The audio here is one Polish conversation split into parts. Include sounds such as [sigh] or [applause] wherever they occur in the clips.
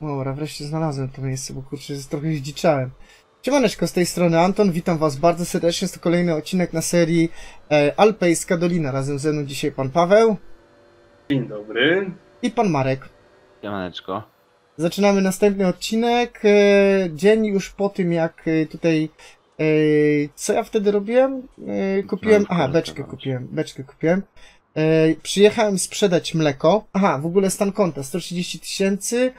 Dobra, wreszcie znalazłem to miejsce, bo kurczę, trochę zdziczałem. Siemaneczko, z tej strony Anton, witam was bardzo serdecznie, jest to kolejny odcinek na serii e, Alpejska Dolina. Razem ze mną dzisiaj pan Paweł Dzień dobry. i pan Marek. Siemaneczko. Zaczynamy następny odcinek, e, dzień już po tym jak e, tutaj, e, co ja wtedy robiłem? E, kupiłem, aha, beczkę kupiłem, beczkę kupiłem. E, przyjechałem sprzedać mleko, aha, w ogóle stan konta, 130 tysięcy,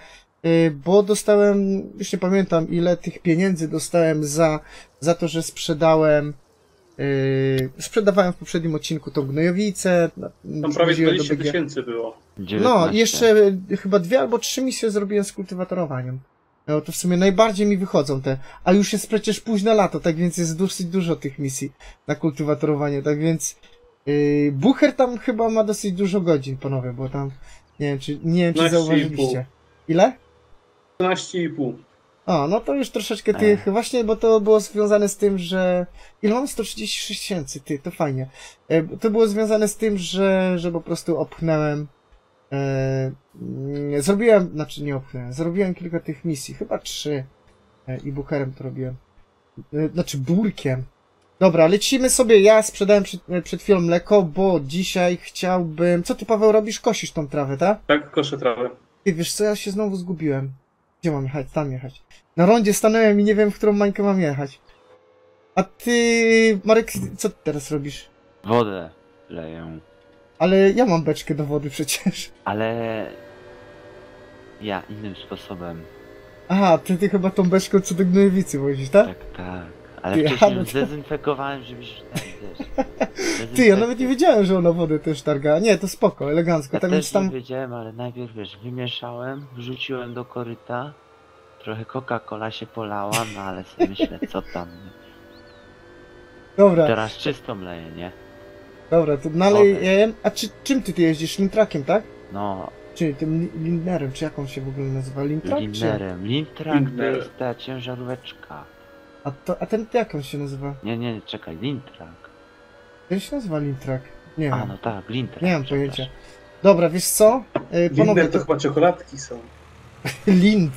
bo dostałem, już nie pamiętam ile tych pieniędzy dostałem za, za to, że sprzedałem, e, sprzedawałem w poprzednim odcinku tą gnojowicę, Tam prawie woziłem do 20 BG. tysięcy było. 19. No, i jeszcze chyba dwie albo trzy misje zrobiłem z kultywatorowaniem. No to w sumie najbardziej mi wychodzą te. A już jest przecież późne lato, tak więc jest dosyć dużo tych misji na kultywatorowanie, tak więc yy, Bucher tam chyba ma dosyć dużo godzin, panowie, bo tam nie wiem czy nie wiem czy 12,5. zauważyliście. Ile? 12,5. O, no to już troszeczkę tych, właśnie, bo to było związane z tym, że... Ile mam? 136 tysięcy, ty, to fajnie. E, To było związane z tym, że, że po prostu opchnąłem... E, mm, zrobiłem, znaczy nie opchnąłem, zrobiłem kilka tych misji, chyba trzy. E, I bucherem to robiłem. E, znaczy burkiem. Dobra, lecimy sobie, ja sprzedałem przed, e, przed chwilą mleko, bo dzisiaj chciałbym... Co ty, Paweł, robisz? Kosisz tą trawę, tak? Tak, koszę trawę. Ty wiesz co, ja się znowu zgubiłem. Gdzie mam jechać? Tam jechać. Na rondzie stanąłem i nie wiem, w którą mańkę mam jechać. A ty, Marek, co ty teraz robisz? Wodę leję. Ale ja mam beczkę do wody przecież. [laughs] Ale... Ja innym sposobem. Aha, ty, ty chyba tą beczką co do gnojowicy wozisz, tak? Tak, tak. Ale Ty, wcześniej a, no ją zdezynfekowałem, żebyś tak, wiesz... [laughs] Ty, ja nawet nie wiedziałem, że ona wodę też targa. Nie, to spoko, elegancko. Ja tak też więc tam... nie wiedziałem, ale najpierw, wiesz, wymieszałem, wrzuciłem do koryta. Trochę Coca-Cola się polała, no ale sobie myślę, co tam. Dobra, Teraz czystą leję, nie? dobra, to naleję... A czy, czym ty, ty jeździsz? Lintrakiem, tak? No, Czy tym li- Lindnerem, czy jak on się w ogóle nazywa? Lintrak? Czy... linerem. Lintrak to jest ta ciężaróweczka. A, to, a ten jak on się nazywa? Nie, nie, czekaj, Lintrak. Ten się nazywa Lintrak. Nie wiem. A, no tak, Lintrak. Nie mam pojęcia. Dobra, wiesz co? E, Panowie, Linder to to... chyba czekoladki są. [laughs] Lind.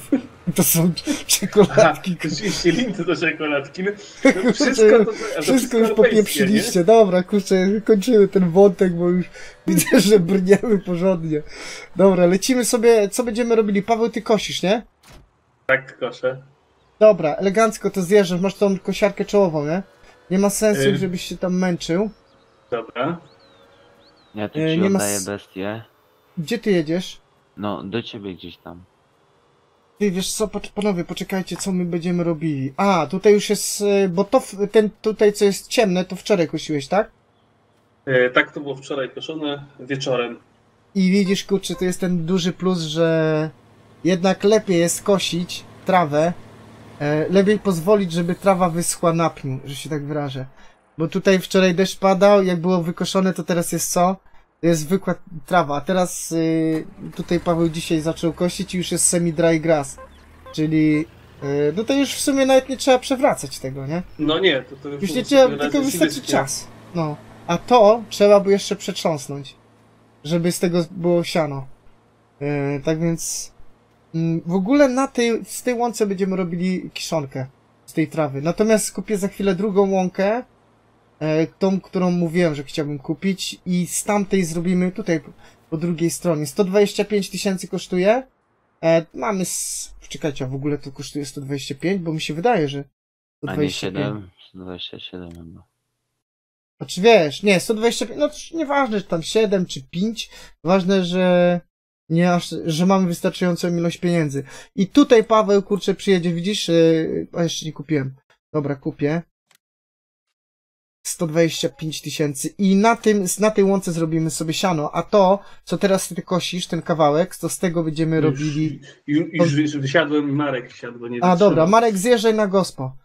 To są Aha, czekoladki. rzeczywiście linty to czekoladki. No, [laughs] no wszystko to, to Wszystko już europejskie, popieprzyliście. Dobra, kurczę, kończymy ten wątek, bo już [laughs] widzę, że brniemy porządnie. Dobra, lecimy sobie, co będziemy robili? Paweł, ty kosisz, nie? nie? Tak, koszę. Dobra, elegancko to zjeżdżasz, masz tą kosiarkę czołową, nie? Nie ma sensu, Y. żebyś się tam męczył. Dobra. Ja tu E, ci nie ma oddaję s- bestię. Gdzie ty jedziesz? No, do ciebie gdzieś tam. Ty wiesz co, Pocz- panowie, poczekajcie, co my będziemy robili. A, tutaj już jest, e, bo to, w- ten tutaj, co jest ciemne, to wczoraj kosiłeś, tak? E, tak to było wczoraj koszone wieczorem. I widzisz, kurczę, to jest ten duży plus, że jednak lepiej jest kosić trawę, lepiej pozwolić, żeby trawa wyschła na pniu, że się tak wyrażę. Bo tutaj wczoraj deszcz padał, jak było wykoszone, to teraz jest co? To jest zwykła trawa, a teraz y, tutaj Paweł dzisiaj zaczął kosić i już jest semi-dry grass, czyli y, no to już w sumie nawet nie trzeba przewracać tego, nie? No nie, to, to Już było nie trzeba, tylko wystarczy czas. No. A to trzeba by jeszcze przetrząsnąć, żeby z tego było siano. E, tak więc w ogóle na tej, z tej łące będziemy robili kiszonkę z tej trawy. Natomiast kupię za chwilę drugą łąkę, e, tą, którą mówiłem, że chciałbym kupić i z tamtej zrobimy tutaj po, drugiej stronie. 125 tysięcy kosztuje. E, mamy s... Czekajcie, a w ogóle to kosztuje 125, bo mi się wydaje, że A nie 7, 127 chyba. Znaczy wiesz, nie, 125, no to nieważne, czy tam 7 czy 5, ważne, że nie aż, że mamy wystarczającą ilość pieniędzy. I tutaj Paweł, kurczę, przyjedzie, widzisz, yy, a jeszcze nie kupiłem. Dobra, kupię. 125 tysięcy i na tym, na tej łące zrobimy sobie siano, a to, co teraz ty kosisz, ten kawałek, to z tego będziemy robili... Już, już, już wysiadłem i Marek siadł, bo nie A dobra, Marek zjeżdżaj na gospo,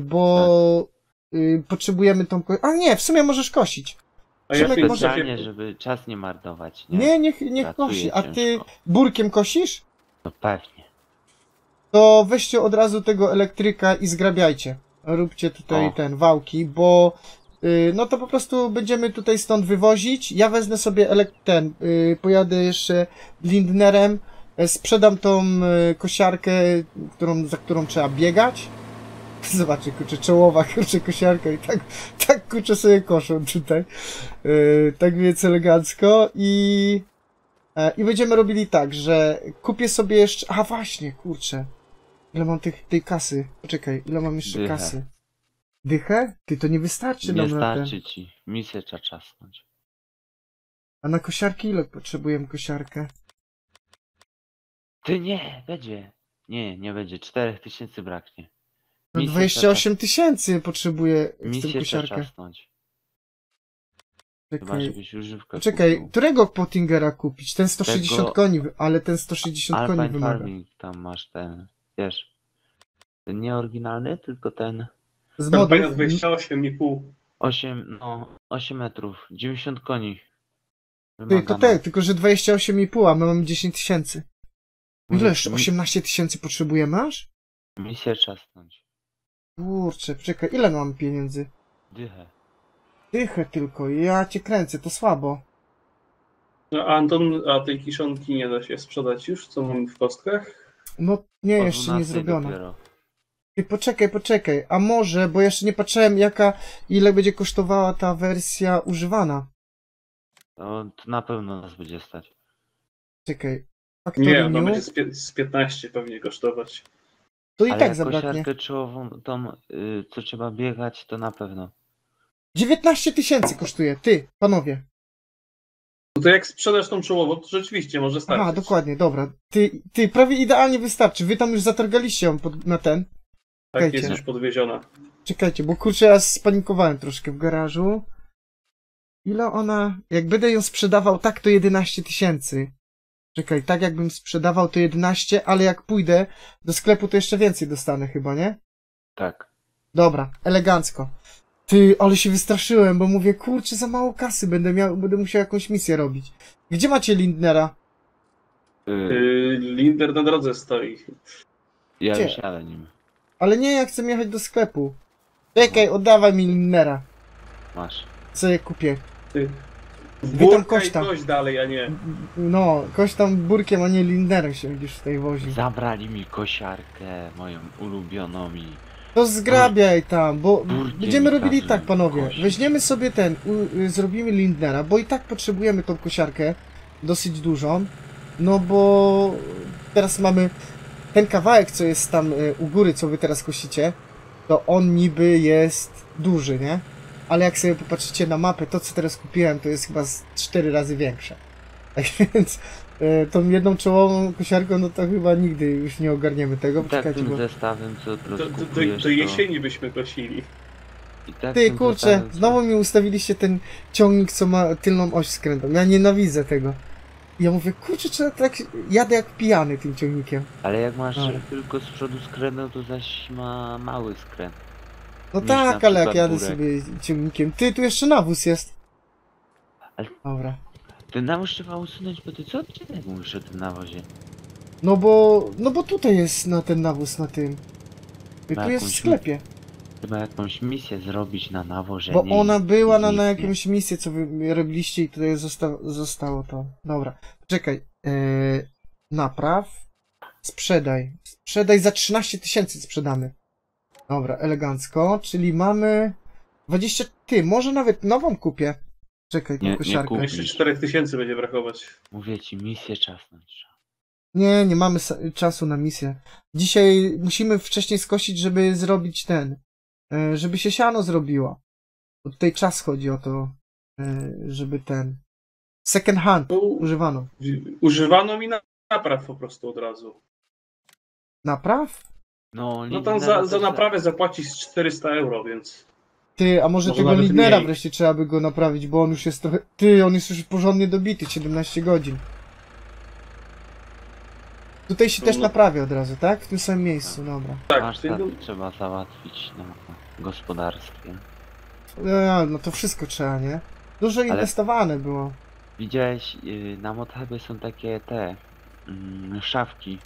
bo y, potrzebujemy tą... A nie, w sumie możesz kosić. A ja tym może- Specjalnie, żeby czas nie marnować, nie? Nie, niech, niech Pracuje kosi. A ty ciężko. burkiem kosisz? No pewnie. To weźcie od razu tego elektryka i zgrabiajcie. Róbcie tutaj O. ten, wałki, bo y, no to po prostu będziemy tutaj stąd wywozić. Ja wezmę sobie elek ten, y, pojadę jeszcze Lindnerem E, Sprzedam tą e, kosiarkę, którą, za którą trzeba biegać. [laughs] Zobaczcie, kurczę, czołowa, kurczę, kosiarka i tak, tak kurczę sobie koszą tutaj. E, tak więc elegancko i, e, i będziemy robili tak, że kupię sobie jeszcze, a właśnie, kurczę, ile mam tych, tej kasy? Poczekaj, ile mam jeszcze Dychę. kasy? Dychę? Ty, to nie wystarczy Nie nam na ten. starczy ci. Misję trzeba czasnąć. A na kosiarki ile potrzebujemy kosiarkę? Ty nie, będzie. Nie, nie będzie. 4000 braknie. No Misję 28 tysięcy potrzebuję w tym kosiarkę. Chyba Czekaj, żebyś używkę czekaj, kupił. którego Pottingera kupić? Ten 160 Tego- koni, ale ten 160 koni Alpine wymaga. Farming tam masz ten, wiesz. Ten nie oryginalny, tylko ten Z modów, 28,5. 8, no 8 metrów, 90 koni. ty, to Wymagana. te, tylko że 28,5, a my mamy 10 tysięcy. Ile Mówię, jeszcze? mi- 18 tysięcy potrzebujemy aż? Misję czasnąć. Kurczę, czekaj, ile mamy pieniędzy? Dychę. Dychę tylko, ja cię kręcę, to słabo. No, a Anton, a tej kiszonki nie da się sprzedać już, co mam w kostkach? No, nie, jeszcze nie 12 zrobione. dopiero. Ty poczekaj, poczekaj, a może, bo jeszcze nie patrzyłem jaka, ile będzie kosztowała ta wersja używana. To, to na pewno nas będzie stać. Czekaj. Factory Nie, ona New? będzie z, z 15 pewnie kosztować. To i Ale tak jak zabraknie. kosiarkę czołową, tą, y, co trzeba biegać, to na pewno. 19 tysięcy kosztuje, ty, panowie. No to jak sprzedasz tą czołową, to rzeczywiście może starczyć. Aha, dokładnie, dobra. Ty, ty, prawie idealnie wystarczy. Wy tam już zatargaliście ją pod, na ten. Tak, Czekajcie. jest już podwieziona. Czekajcie, bo kurczę, ja spanikowałem troszkę w garażu. Ile ona... Jak będę ją sprzedawał tak, to 11 tysięcy. Czekaj, tak jakbym sprzedawał to 11, ale jak pójdę do sklepu, to jeszcze więcej dostanę chyba, nie? Tak. Dobra, elegancko. Ty, ale się wystraszyłem, bo mówię, kurczę, za mało kasy będę miał, będę musiał jakąś misję robić. Gdzie macie Lindnera? Yy, Linder na drodze stoi. ja gdzie? już jadę nim. Ale nie, ja chcę jechać do sklepu. Czekaj, oddawaj mi Lindnera. Masz. Co je kupię? Ty. Witam Kośta. kość dalej, a nie. No, kość tam burkiem, a nie Lindnerem się będziesz tutaj woził. Zabrali mi kosiarkę, moją ulubioną i... To zgrabiaj tam, bo Burkiem będziemy robili tak, panowie. Weźmiemy sobie ten, u, y, zrobimy Lindnera, bo i tak potrzebujemy tą kosiarkę dosyć dużą. No bo teraz mamy ten kawałek, co jest tam y, u góry, co wy teraz kosicie, to on niby jest duży, nie? Ale jak sobie popatrzycie na mapę, to co teraz kupiłem, to jest chyba z 4 razy większe. [laughs] Tak więc y, tą jedną czołową kosiarką, no to chyba nigdy już nie ogarniemy tego. Tak tym bo... zestawem, co Do, do, do, rozkupujesz, do jesieni byśmy kosili. I tak Ty, tym kurczę, zestawem, co- znowu mi ustawiliście ten ciągnik, co ma tylną oś skrętą. Ja nienawidzę tego. Ja mówię, kurczę, czy ja tak jadę jak pijany tym ciągnikiem. Ale jak masz Dobra. tylko z przodu skrętą, to zaś ma mały skręt. No tak, ale jak przykład jadę Burek. sobie ciągnikiem. Ty, tu jeszcze nawóz jest. Ale- Dobra. Ten nawóz trzeba usunąć, bo ty co tak mówisz o tym nawozie? No bo, no bo tutaj jest na ten nawóz na tym. Na Tu jest w jakąś sklepie. Trzeba jakąś misję zrobić na nawozie. Bo ona była na, na jakąś misję, co wy robiliście i tutaj zosta zostało to. Dobra. Czekaj. Yy, napraw. Sprzedaj. Sprzedaj za 13 tysięcy sprzedamy. Dobra, elegancko. Czyli mamy 20... Ty, może nawet nową kupię. Czekaj, Nie- nie kosiarkę. kup. Jeszcze 4000 będzie brakować. Mówię ci, misję czasnąć trzeba. Nie, nie mamy czasu na misję. Dzisiaj musimy wcześniej skosić, żeby zrobić ten. e, Żeby się siano zrobiło. Bo tutaj czas chodzi o to, e, żeby ten. Second hand, No, używano. używano mi na napraw po prostu od razu. Napraw? No, No tam za, za naprawę zapłacić 400 euro, więc. Ty, a może, Może tego Lidnera mniej. wreszcie trzeba by go naprawić, bo on już jest trochę... Ty, on jest już porządnie dobity, 17 godzin. Tutaj się No, też no. naprawia od razu, tak? W tym samym miejscu, dobra. Tak, ty, no, trzeba załatwić na gospodarstwie. E, no to wszystko trzeba, nie? Dużo Ale- inwestowane było. Widziałeś, yy, na Mothubie są takie te mm, szafki.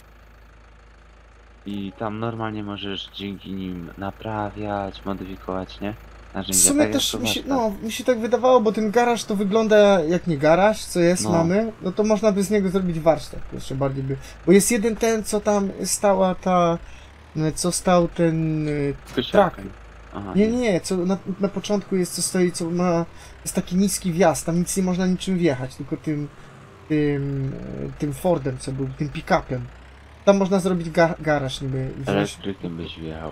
I tam normalnie możesz dzięki nim naprawiać, modyfikować, nie? W narzędzia. sumie tak też mi się, no, mi się tak wydawało, bo ten garaż to wygląda jak nie garaż, co jest, No. mamy, no to można by z niego zrobić warsztat jeszcze bardziej by. Bo jest jeden ten, co tam stała ta, co stał ten, trak. Aha, nie, nie, co na, na początku jest, co stoi, co ma, jest taki niski wjazd, tam nic nie można niczym wjechać, tylko tym, tym, e, tym Fordem, co był, tym pick-upem. Tam można zrobić ga garaż niby. wziąć- Elektrykiem byś wjechał.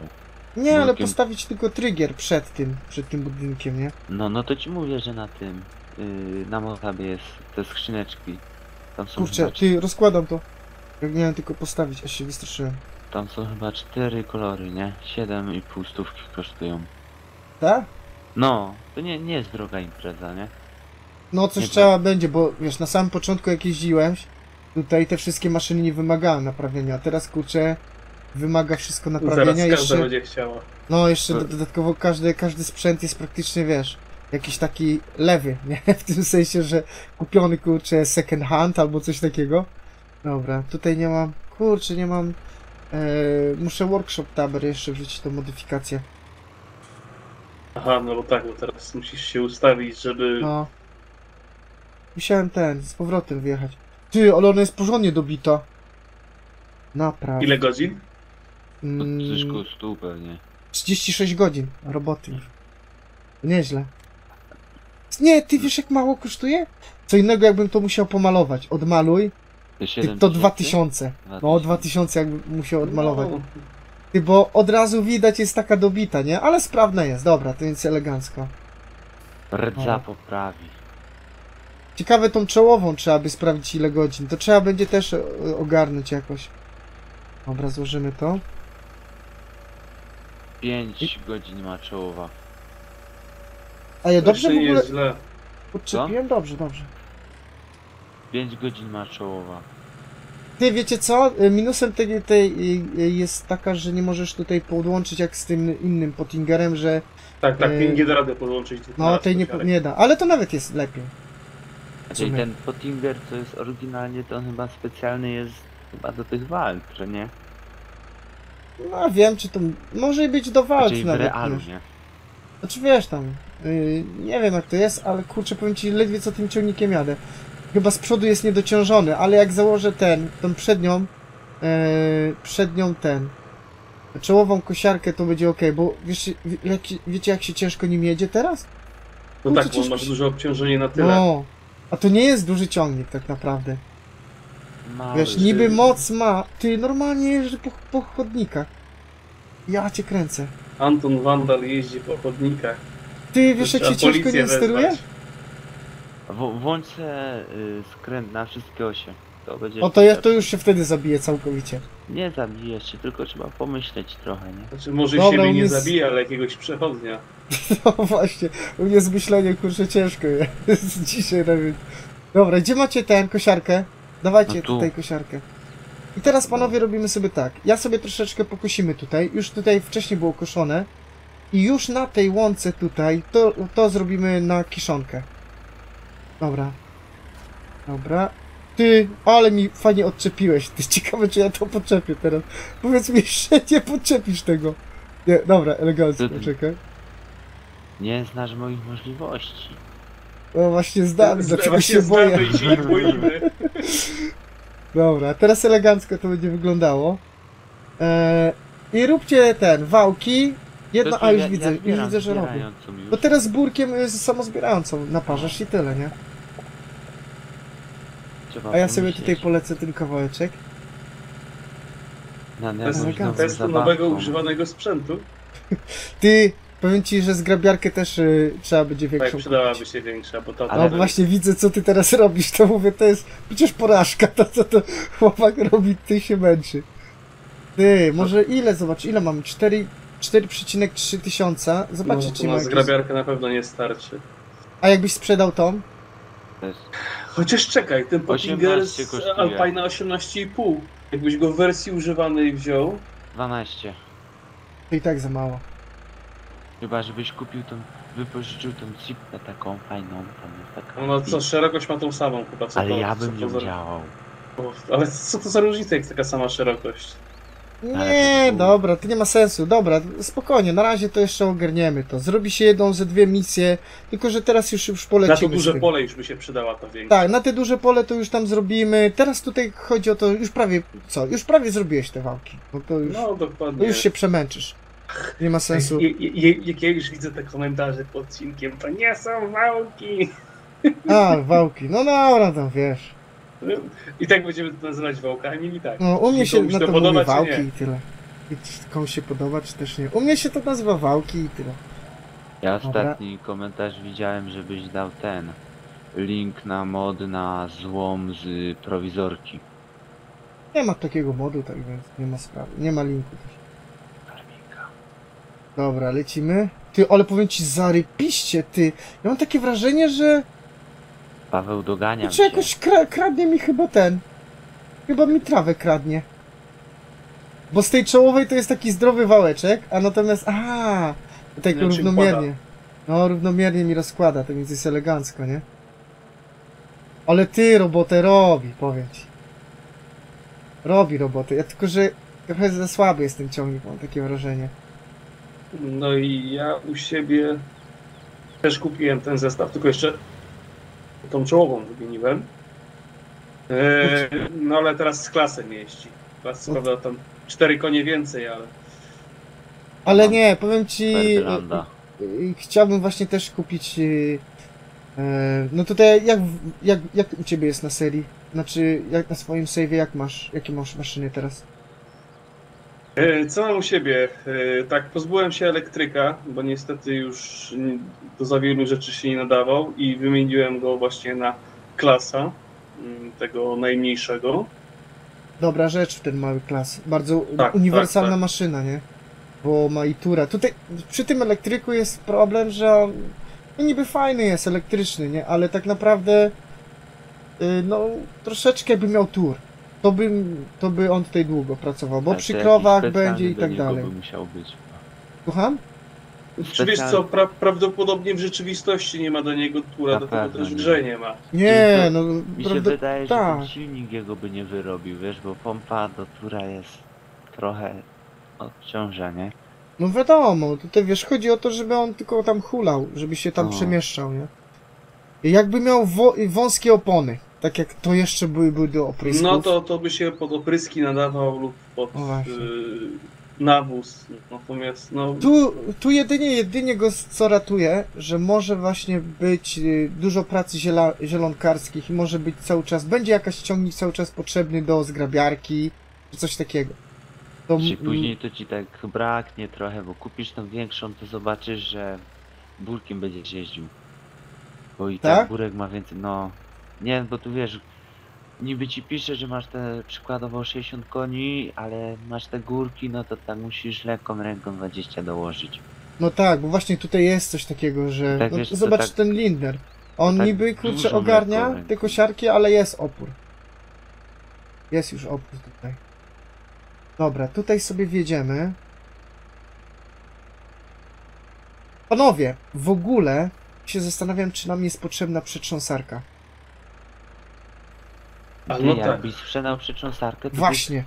Nie, ale postawić tylko trigger przed tym, przed tym budynkiem, nie? No, no to ci mówię, że na tym, yy, na motabie jest te skrzyneczki. Tam są, Kurczę, chyba, ty, rozkładam to. Jak miałem tylko postawić, aż się wystraszyłem. tam są chyba cztery kolory, nie? Siedem i pół stówki kosztują. Tak? No, to nie, nie jest droga impreza, nie? No coś Nie trzeba będzie, bo wiesz, na samym początku jak jeździłem, tutaj te wszystkie maszyny nie wymagały naprawienia, a teraz kurczę, wymaga wszystko Zaraz naprawienia. każda Jeszcze, będzie chciała. no jeszcze dodatkowo każdy, każdy sprzęt jest praktycznie, wiesz, jakiś taki lewy, nie? [laughs] W tym sensie, że kupiony kurczę second hand albo coś takiego. Dobra, tutaj nie mam, kurczę, nie mam, e, muszę workshop taber jeszcze wrzucić tą modyfikację. Aha, no bo tak, bo teraz musisz się ustawić, żeby... No. Musiałem ten, z powrotem wyjechać. Ty, ale ona jest porządnie dobita. Naprawdę. Ile godzin? Mm, coś koło pewnie. 36 godzin roboty już. Nieźle. Nie, ty wiesz jak mało kosztuje? Co innego jakbym to musiał pomalować. Odmaluj. Te Ty, 7 to tysięcy? 2000. No 2000. 2000 jakbym musiał odmalować. No, Ty, bo od razu widać jest taka dobita, nie? Ale sprawna jest, dobra, to więc elegancko. Rdza poprawi. Ciekawe tą czołową trzeba by sprawdzić ile godzin. To trzeba będzie też e, ogarnąć jakoś. Dobra, złożymy to. 5 godzin ma czołowa. A ja dobrze w ogóle jest źle. podczepiłem? Dobrze, dobrze. 5 godzin ma czołowa. Ty, wiecie co? Y, Minusem tej, tej y, jest taka, że nie możesz tutaj podłączyć jak z tym innym Pottingerem, że Tak, tak, Yy, nie da rady podłączyć no tej nie, nie da. Ale to nawet jest lepiej. Czyli ten Pottinger, co jest oryginalnie, to on chyba specjalny jest chyba do tych walk, że nie? No wiem, czy to może być do walk Czyli w nawet. realu, wiesz. nie? Znaczy wiesz tam, y, nie wiem jak to jest, ale kurczę powiem ci, ledwie co tym ciągnikiem jadę. Chyba z przodu jest niedociążony, ale jak założę ten, tą przednią, e, przednią ten, czołową kosiarkę to będzie ok, bo wiesz, wie, jak, wiecie jak się ciężko nim jedzie teraz? No Kurczę, tak, bo ciężko masz się- duże obciążenie na tyle. No, a to nie jest duży ciągnik tak naprawdę. Mały. Wiesz, niby moc ma, ty normalnie jeżdżę po, po chodnikach. Ja cię kręcę. Anton Wandal jeździ po chodnikach. Ty wiesz jak się ciężko nim steruje? W, włącz se, y, skręt na wszystkie osie. To będzie. O to ja to już się wtedy zabiję całkowicie. Nie zabijesz się, tylko trzeba pomyśleć trochę, nie? Znaczy, może Dobra, siebie on nie jest- zabija, ale jakiegoś przechodnia. [laughs] No właśnie, u mnie z myśleniem kurczę ciężko jest [laughs] dzisiaj nawet. Dobra, gdzie macie ten, kosiarkę? Dawajcie No tu. tutaj kosiarkę. I teraz panowie robimy sobie tak. Ja sobie troszeczkę pokosimy tutaj. Już tutaj wcześniej było koszone. I już na tej łące tutaj, to, to zrobimy na kiszonkę. Dobra. Dobra. Ty, ale mi fajnie odczepiłeś. Ty [laughs] ciekawe, czy ja to podczepię teraz. Powiedz mi, [laughs] że nie podczepisz tego. Nie, dobra, elegancko, Ty- czekaj. Nie znasz moich możliwości. No właśnie zdany, dlaczego Właśnie się boję. znamy i się nie boimy. [laughs] Dobra, teraz elegancko to będzie wyglądało. Eee, I róbcie ten, wałki. Jedna, To a już ja- widzę, ja już zbieram widzę, że robię. zbierającą już. Bo teraz z burkiem y, samozbierającą naparzasz i tyle, nie? Trzeba A ja sobie pomyśleć. tutaj polecę ten kawałeczek. Na nerwową testu zabawką. nowego używanego sprzętu. [laughs] Ty, powiem ci, że zgrabiarkę też y, trzeba będzie Tak, większą przydałaby kupić. się większa, bo. Ale No właśnie widzę, co ty teraz [laughs] robisz, to mówię, to jest przecież porażka, to co to [laughs] chłopak robi, ty się męczy. Ty, może ile, zobacz, ile mamy? 4 4,3 tysiąca. no, Zobaczcie, to czy ma na jakieś... zgrabiarkę na pewno nie starczy. A jakbyś sprzedał tą? Też. Chociaż czekaj, ten Pottinger 18 z kosztuje. Alpina 18,5. Jakbyś go w wersji używanej wziął, 12. To i tak za mało. Chyba żebyś kupił tą, wypożyczył tą cipkę taką fajną, tam jest taka. no co, szerokość ma tą samą chyba, co Ale to, ja co bym to nią za... działał. o, Ale co to za różnica, jak taka sama szerokość? Nie, dobra, to nie ma sensu. Dobra, spokojnie, na razie to jeszcze ogarniemy to. Zrobi się jedną ze dwie misje, tylko że teraz już, już Na polecimy. to duże pole już by się przydała ta większa. Tak, na te duże pole to już tam zrobimy. Teraz tutaj chodzi o to, już prawie, co? Już prawie zrobiłeś te wałki. To już, No dokładnie. już się przemęczysz. Nie ma sensu. Jak ja już widzę te komentarze pod odcinkiem, to nie są wałki. A, wałki. No dobra, to wiesz. I tak będziemy to nazywać wałkami i tak. No, u mnie się na to to podoba, wałki nie? i tyle. I komuś się podoba, czy też nie. U mnie się to nazywa wałki i tyle. Ja Dobra. ostatni komentarz widziałem, żebyś dał ten link na mod na złom z prowizorki. Nie ma takiego modu, tak więc nie ma sprawy. Nie ma linku też. Dobra, lecimy. Ty, ale powiem ci, zarypiście, ty. Ja mam takie wrażenie, że... Paweł dogania Czy jakoś kra kradnie mi chyba ten. Chyba mi trawę kradnie. Bo z tej czołowej to jest taki zdrowy wałeczek, a natomiast. A, tak Znaczy równomiernie. No, równomiernie mi rozkłada, to więc jest elegancko, nie? Ale ty robotę robi, powiem ci. Robi robotę. Ja tylko, że trochę za słaby jest ten ciągnik, mam takie wrażenie. No i ja u siebie też kupiłem ten zestaw, tylko jeszcze tą czołową wymieniłem. Eee, no ale teraz z klasem jeździ. Klas co prawda tam cztery konie więcej, ale Ale nie, powiem ci. Ferdynanda. Y, Chciałbym właśnie też kupić. y, e, No tutaj jak, jak, jak u ciebie jest na serii? Znaczy, jak na swoim save'ie, jak masz? Jakie masz maszyny teraz? E, Co mam u siebie? E, Tak, pozbyłem się elektryka, bo niestety już do za wielu rzeczy się nie nadawał i wymieniłem go właśnie na klasa, mm, tego najmniejszego. Dobra rzecz w ten mały klas. Bardzo Tak, uniwersalna tak, tak. maszyna, nie? Bo ma i tura. Tutaj przy tym elektryku jest problem, że on no niby fajny jest, elektryczny, nie? Ale tak naprawdę y, no troszeczkę by miał tur. To by, to by on tutaj długo pracował, bo Ale przy to krowach będzie i tak do niego dalej. by musiał być. Słucham? Czy wiesz co, pra prawdopodobnie w rzeczywistości nie ma do niego tura, Na dlatego pewno też w nie. grze nie ma. Nie, no Mi się prawda- wydaje, że tak. ten silnik jego by nie wyrobił, wiesz, bo pompa do tura jest trochę odciąża, nie? No wiadomo, tutaj wiesz, chodzi o to, żeby on tylko tam hulał, żeby się tam O. przemieszczał, nie? I jakby miał wo wąskie opony, tak jak to jeszcze były, były do oprysków. No to, to by się pod opryski nadawał lub pod O właśnie. y, nawóz. Natomiast no, Tu, tu jedynie, jedynie go co ratuje, że może właśnie być y, dużo pracy ziela, zielonkarskich i może być cały czas, będzie jakaś ciągnik cały czas potrzebny do zgrabiarki, czy coś takiego. To, Czyli m- później to ci tak braknie trochę, bo kupisz tą większą, to zobaczysz, że burkiem będziesz jeździł. Bo i tak, Tak? burek ma więcej, no... Nie, bo tu wiesz, niby ci pisze, że masz te przykładowo 60 koni, ale masz te górki, no to tak musisz lekką ręką 20 dołożyć. No tak, bo właśnie tutaj jest coś takiego, że. Tak no, wiesz, zobacz tak- ten Lindner. On tak niby kurczę ogarnia te kosiarki, ale jest opór. Jest już opór tutaj. Dobra, tutaj sobie wjedziemy. Panowie, w ogóle się zastanawiam, czy nam jest potrzebna przetrząsarka. A, Ty, no tak. jakbyś sprzedał przetrząsarkę, to Właśnie.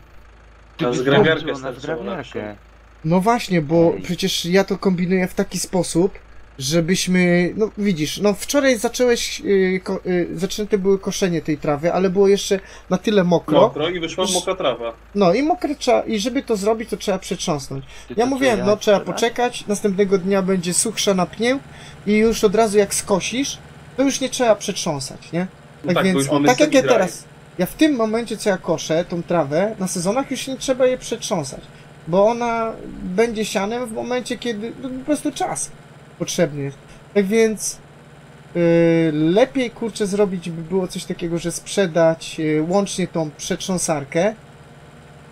Na to zgrabiarkę na starczyło zgrabiarkę. No właśnie, bo Ej. przecież ja to kombinuję w taki sposób, żebyśmy, no widzisz, no wczoraj zacząłeś, yy, ko, yy, zaczęte były koszenie tej trawy, ale było jeszcze na tyle mokro, mokro i wyszła mokra trawa. no i mokre trzeba, i żeby to zrobić, to trzeba przetrząsnąć. Ty Ja to mówiłem, no trzeba sprzedać? poczekać, następnego dnia będzie suchsza na pnię i już od razu jak skosisz, to już nie trzeba przetrząsać, nie? No Tak tak, bo więc, już mamy tak jak ja teraz, ja w tym momencie, co ja koszę tą trawę, na sezonach już nie trzeba jej przetrząsać, bo ona będzie sianem w momencie, kiedy no, po prostu czas potrzebny jest. Tak więc yy, lepiej, kurczę, zrobić by było coś takiego, że sprzedać yy, łącznie tą przetrząsarkę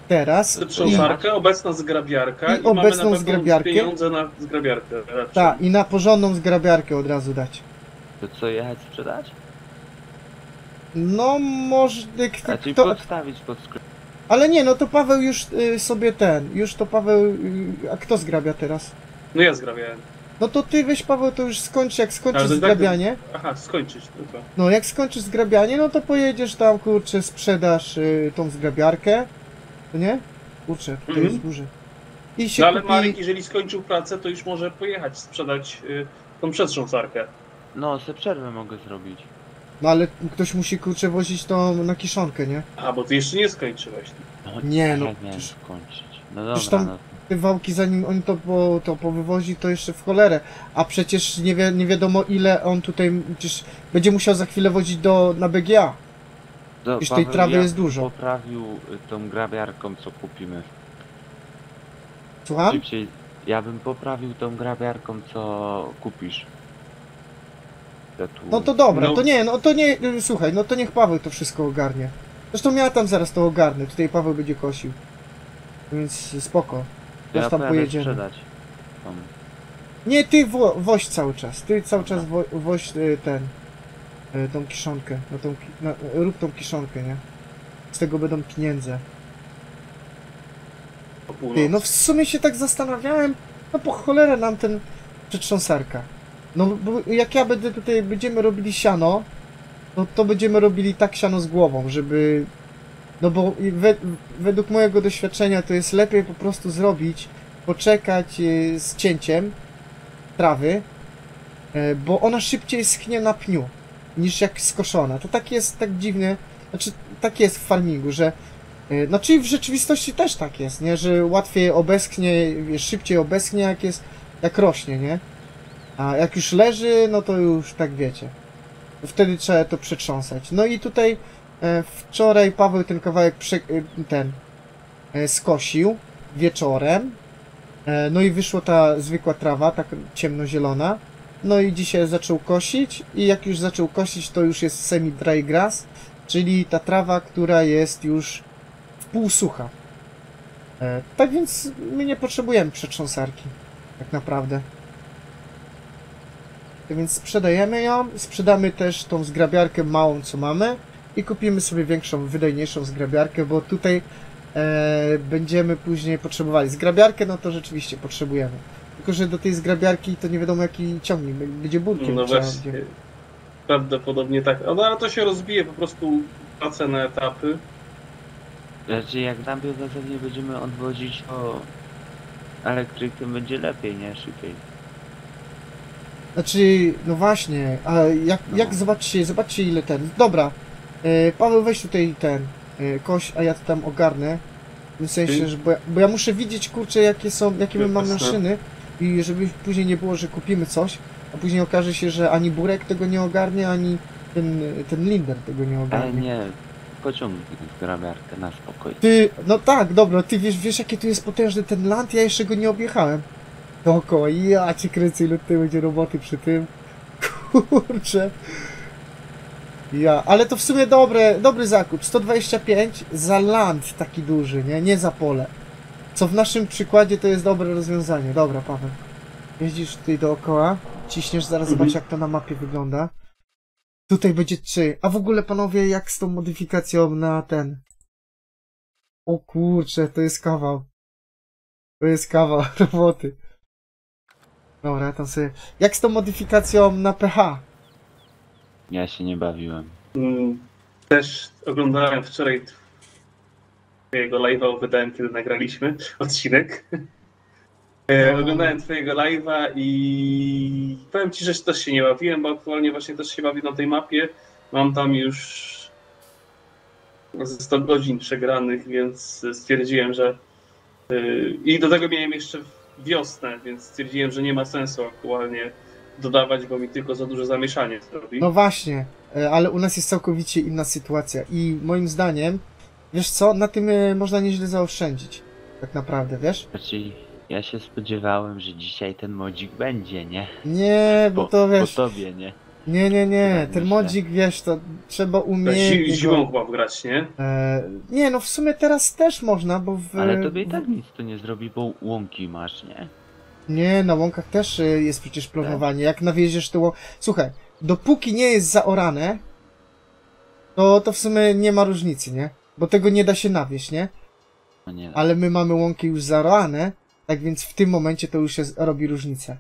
teraz. Trząsarkę, obecna zgrabiarka I i, mamy obecną na pewno zgrabiarkę. pieniądze na zgrabiarkę. Tak, i na porządną zgrabiarkę od razu dać. To co, jechać sprzedać? No, może... A czyli Kto, podstawić pod sklep. ale nie, no to Paweł już y, sobie ten, już to Paweł... Y, a kto zgrabia teraz? No ja zgrabiałem. No to ty weź Paweł, to już skończ, jak skończysz to tak- zgrabianie. Aha, skończyć tylko. No, jak skończysz zgrabianie, no to pojedziesz tam, kurczę, sprzedasz y, tą zgrabiarkę, no nie? kurczę, tutaj Mhm. jest duży. I się No ale kupi... Marek, jeżeli skończył pracę, to już może pojechać sprzedać y, tą przetrząsarkę. No, se przerwę mogę zrobić. No ale ktoś musi, kurczę, wozić to na kiszonkę, nie? A, bo ty jeszcze nie skończyłeś. No, Nie, no, miałem przecież- skończyć? No przecież dobra, tam- no. Te wałki, zanim on to, po, to powywozi, to jeszcze w cholerę. A przecież nie, wi nie wiadomo ile on tutaj, przecież będzie musiał za chwilę wozić do, na BGA. To Już tej Paweł, trawy ja jest bym dużo. poprawił y, tą grabiarką, co kupimy. Słucham? Szybciej, ja bym poprawił tą grabiarką, co kupisz. Tu- No to dobra, No. to nie, no to nie, słuchaj, no to niech Paweł to wszystko ogarnie. Zresztą ja tam zaraz to ogarnę, tutaj Paweł będzie kosił. Więc spoko. To ja tam pojedziemy. sprzedać. Tą. Nie, ty wo woź cały czas, ty cały czas wo woź y, ten, y, tą kiszonkę, no tą, no, rób tą kiszonkę, nie? Z tego będą pieniądze. Ty, no w sumie się tak zastanawiałem, no po cholerę nam ten przetrząsarka. No bo jak ja będę tutaj, będziemy robili siano, no to będziemy robili tak siano z głową, żeby... No bo we, według mojego doświadczenia to jest lepiej po prostu zrobić, poczekać y, z cięciem trawy, e, bo ona szybciej schnie na pniu niż jak skoszona. To tak jest tak dziwnie, znaczy tak jest w farmingu, że Znaczy w rzeczywistości też tak jest, nie? Że łatwiej obeschnie, szybciej obeschnie jak jest, jak rośnie, nie? A jak już leży, no to już tak wiecie. Wtedy trzeba to przetrząsać. No i tutaj e, wczoraj Paweł ten kawałek prze, e, ten e, skosił wieczorem. E, no i wyszła ta zwykła trawa, tak ciemnozielona. No i dzisiaj zaczął kosić i jak już zaczął kosić, to już jest semi-dry grass, czyli ta trawa, która jest już półsucha. E, tak więc my nie potrzebujemy przetrząsarki, tak naprawdę. Tak więc sprzedajemy ją, sprzedamy też tą zgrabiarkę małą, co mamy i kupimy sobie większą, wydajniejszą zgrabiarkę, bo tutaj e, będziemy później potrzebowali. Zgrabiarkę, no to rzeczywiście potrzebujemy. Tylko, że do tej zgrabiarki to nie wiadomo jaki ciągnik, będzie burkiem. No trzeba właśnie. będzie- Prawdopodobnie tak. No ale to się rozbije po prostu pracę na etapy. Znaczy jak nam zasadnie będziemy odwozić, to elektrykiem będzie lepiej, nie? Szybciej. Znaczy, no właśnie, a jak, No. jak zobaczcie, zobaczcie ile ten. Dobra, e, Paweł weź tutaj ten e, koś, a ja to tam ogarnę. W sensie, że bo ja, bo ja muszę widzieć, kurczę, jakie są, jakie my mamy Jasne. maszyny i żeby później nie było, że kupimy coś, a później okaże się, że ani Burek tego nie ogarnie, ani ten, ten Linder tego nie Ale ogarnie. nie, pociągnij grabiarkę na spokój. Ty, no tak, dobra, ty wiesz, wiesz jakie tu jest potężny ten land, ja jeszcze go nie objechałem. Dookoła, ja cię kręcę, ile tutaj będzie roboty przy tym. [laughs] Kurczę. Ja, ale to w sumie dobre, dobry zakup. 125 za land taki duży, nie? Nie za pole. Co w naszym przykładzie to jest dobre rozwiązanie. Dobra, Paweł. Jeździsz tutaj dookoła, ciśniesz, zaraz Mhm. zobacz jak to na mapie wygląda. Tutaj będzie trzy. A w ogóle panowie, jak z tą modyfikacją na ten? O kurczę, to jest kawał. To jest kawał [laughs] roboty. Dobra, tam sobie... Jak z tą modyfikacją na pH? Ja się nie bawiłem. Mm, Też oglądałem wczoraj twojego live'a, wydałem kiedy nagraliśmy odcinek. E, No. Oglądałem twojego live'a i powiem ci, że też się nie bawiłem, bo aktualnie właśnie też się bawię na tej mapie. Mam tam już ze 100 godzin przegranych, więc stwierdziłem, że y, i do tego miałem jeszcze wiosnę, więc stwierdziłem, że nie ma sensu aktualnie dodawać, bo mi tylko za duże zamieszanie zrobi. No właśnie, e, ale u nas jest całkowicie inna sytuacja i moim zdaniem, wiesz co, na tym e, można nieźle zaoszczędzić. Tak naprawdę, wiesz? Znaczy, ja się spodziewałem, że dzisiaj ten modzik będzie, nie? Nie, bo Po, to po wiesz, tobie, nie? Nie, nie, nie, Tak ten modzik, wiesz, to trzeba Tak, umieć. zimą chyba wgrać, nie? E, nie, no w sumie teraz też można, bo w... Ale tobie i tak nic to nie zrobi, bo łąki masz, nie? Nie, na łąkach też e, jest przecież planowanie. Jak nawieziesz to... łą- Słuchaj, dopóki nie jest zaorane, to, to w sumie nie ma różnicy, nie? Bo tego nie da się nawieść, nie? No nie. Ale my mamy łąki już zaorane, tak więc w tym momencie to już jest, robi różnicę.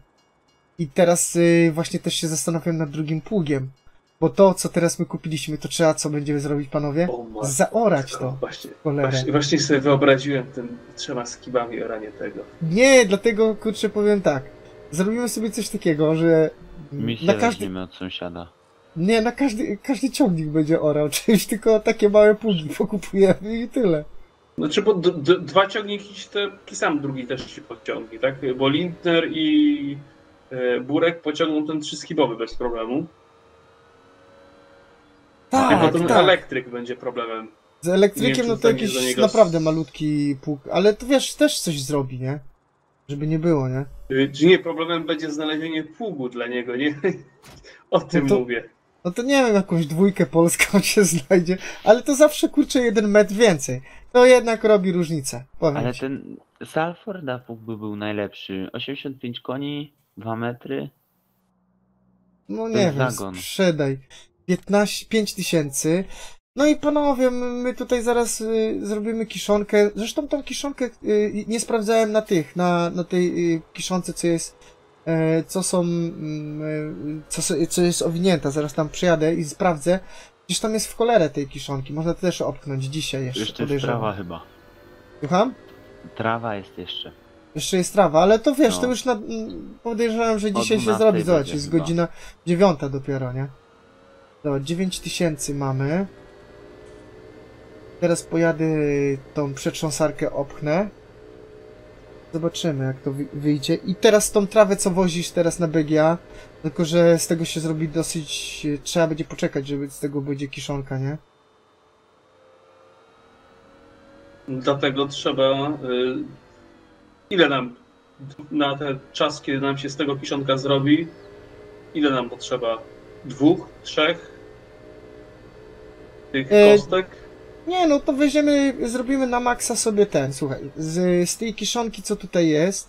I teraz y, właśnie też się zastanawiam nad drugim pługiem. Bo to, co teraz my kupiliśmy, to trzeba, co będziemy zrobić, panowie? O. Zaorać to. Właśnie, Cholerę. właśnie, właśnie sobie wyobraziłem tym trzema skibami oranie tego. Nie, dlatego, kurczę, powiem tak. Zrobimy sobie coś takiego, że Mi się na każdy, od sąsiada. nie, na każdy, każdy ciągnik będzie orał [laughs] czymś, tylko takie małe pługi pokupujemy i tyle. Znaczy, bo dwa ciągniki ci te, taki sam drugi też ci podciągnie, tak? Bo Lindner i Burek pociągną ten trzyskibowy bez problemu. Tak, potem tak. elektryk będzie problemem. Z elektrykiem, Nie wiem, no to jakiś niego- naprawdę malutki pług, ale to wiesz, też coś zrobi, nie? Żeby nie było, nie? Czy nie, problemem będzie znalezienie pługu dla niego, nie? [laughs] O tym to- mówię. No to nie wiem, jakąś dwójkę polską [laughs] się znajdzie, ale to zawsze kurczę jeden metr więcej. To jednak robi różnicę. Powiem Ale ci. ten Salforda Puk by był najlepszy. 85 koni, 2 metry. No nie wiem, zagon. sprzedaj. 15, 5 tysięcy. No i panowie, my tutaj zaraz y, zrobimy kiszonkę. Zresztą tą kiszonkę y, nie sprawdzałem na tych, na, na tej y, kiszonce, co jest, e, co są, y, co, co jest owinięta. Zaraz tam przyjadę i sprawdzę. Przecież tam jest w cholerę tej kiszonki. Można to też opchnąć dzisiaj jeszcze, Jeszcze jest trawa chyba. Słucham? Trawa jest jeszcze. Jeszcze jest trawa, ale to wiesz, No. to już na, podejrzewam, że dzisiaj się 12 zrobi. Zobacz, jest chyba. godzina dziewiąta dopiero, nie? Zobacz, 9 tysięcy mamy. Teraz pojadę tą przetrząsarkę opchnę. Zobaczymy jak to wy- wyjdzie. I teraz tą trawę co wozisz teraz na BGA, tylko że z tego się zrobi dosyć... Trzeba będzie poczekać, żeby z tego będzie kiszonka, nie? Dlatego trzeba. Y, ile nam na ten czas, kiedy nam się z tego kiszonka zrobi, ile nam potrzeba? Dwóch, trzech tych E, kostek? Nie, no to weźmiemy, zrobimy na maksa sobie ten, słuchaj, z, z tej kiszonki, co tutaj jest,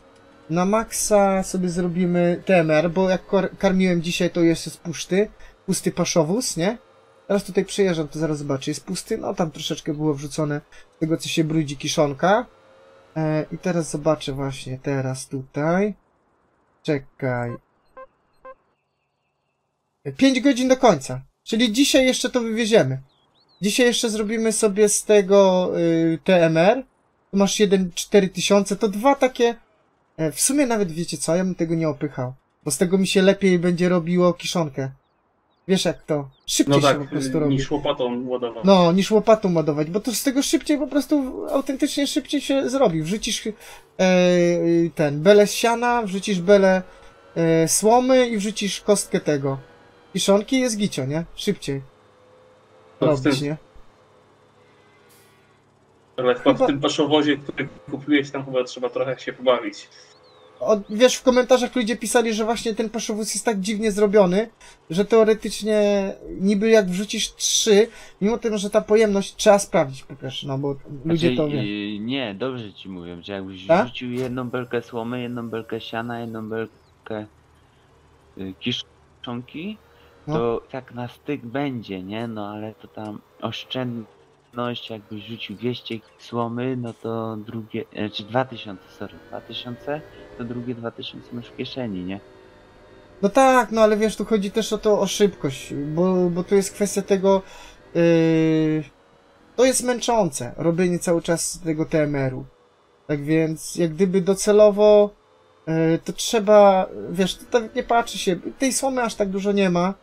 na maksa sobie zrobimy TMR, bo jak karmiłem dzisiaj, to jest z puszty, pusty paszowóz, nie? Teraz tutaj przyjeżdżam, to zaraz zobaczę, jest pusty, no tam troszeczkę było wrzucone z tego, co się brudzi kiszonka. E, I teraz zobaczę właśnie, teraz tutaj. Czekaj. 5 godzin do końca, czyli dzisiaj jeszcze to wywieziemy. Dzisiaj jeszcze zrobimy sobie z tego y, TMR. Tu masz jeden 4000, to dwa takie. E, w sumie nawet wiecie co, ja bym tego nie opychał. Bo z tego mi się lepiej będzie robiło kiszonkę. Wiesz jak to? Szybciej No się tak, po prostu robi. niż łopatą ładować. No, niż łopatą ładować, bo to z tego szybciej po prostu autentycznie szybciej się zrobi. Wrzucisz e, ten belę siana, wrzucisz belę e, słomy i wrzucisz kostkę tego. Kiszonki jest gicio, nie? Szybciej. To w Robić, tym- nie? Ale chyba Chyba- w tym paszowozie, który kupiłeś, tam chyba trzeba trochę się pobawić. O, wiesz, w komentarzach ludzie pisali, że właśnie ten paszowóz jest tak dziwnie zrobiony, że teoretycznie niby jak wrzucisz trzy, mimo tego, że ta pojemność trzeba sprawdzić po pierwsze, no bo ludzie Znaczy, to wiedzą. y, Nie, dobrze ci mówię, że jakbyś Tak? rzucił jedną belkę słomy, jedną belkę siana, jedną belkę y, kiszonki, No. to tak na styk będzie, nie? No ale to tam oszczędność, jakbyś rzucił 200 słomy, no to drugie, e, czy 2000, sorry, 2000, to drugie 2000 masz w kieszeni, nie? No tak, no ale wiesz, tu chodzi też o to, o szybkość, bo, bo tu jest kwestia tego, yy, to jest męczące, robienie cały czas tego TMR-u. Tak więc, jak gdyby docelowo, yy, to trzeba, wiesz, to tak nie patrzy się, tej słomy aż tak dużo nie ma.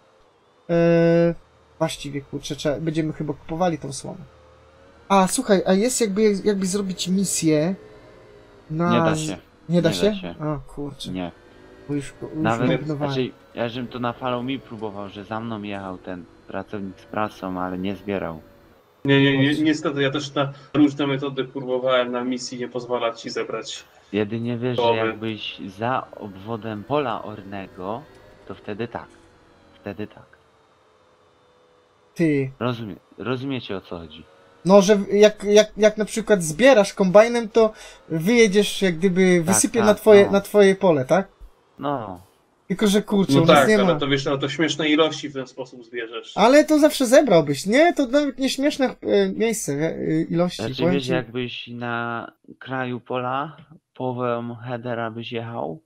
Yy, właściwie, kurczę, będziemy chyba kupowali tą słomę. A, słuchaj, a jest jakby, jakby zrobić misję na... Nie da się, Nie da nie się? da się. A, kurczę, nie. bo już, już Nawet, znaczy, ja żebym to na falą mi próbował, że za mną jechał ten pracownik z prasą, ale nie zbierał. Nie, nie, nie, niestety ja też na różne metody próbowałem na misji nie pozwalać ci zebrać. Jedynie wiesz, że jakbyś za obwodem pola ornego, to wtedy tak. Wtedy tak. Ty, Rozumie, rozumiecie o co chodzi. No, że jak, jak, jak na przykład zbierasz kombajnem, to wyjedziesz jak gdyby wysypie tak, na, twoje, no. na twoje pole, tak? No, Tylko, że kurczę, No tak, nie ale ma. to wiesz, no to śmieszne ilości w ten sposób zbierzesz. Ale to zawsze zebrałbyś, nie? To nawet nieśmieszne e, miejsce, e, ilości. znaczy wiesz, ci. jakbyś na kraju pola połowę headera byś jechał,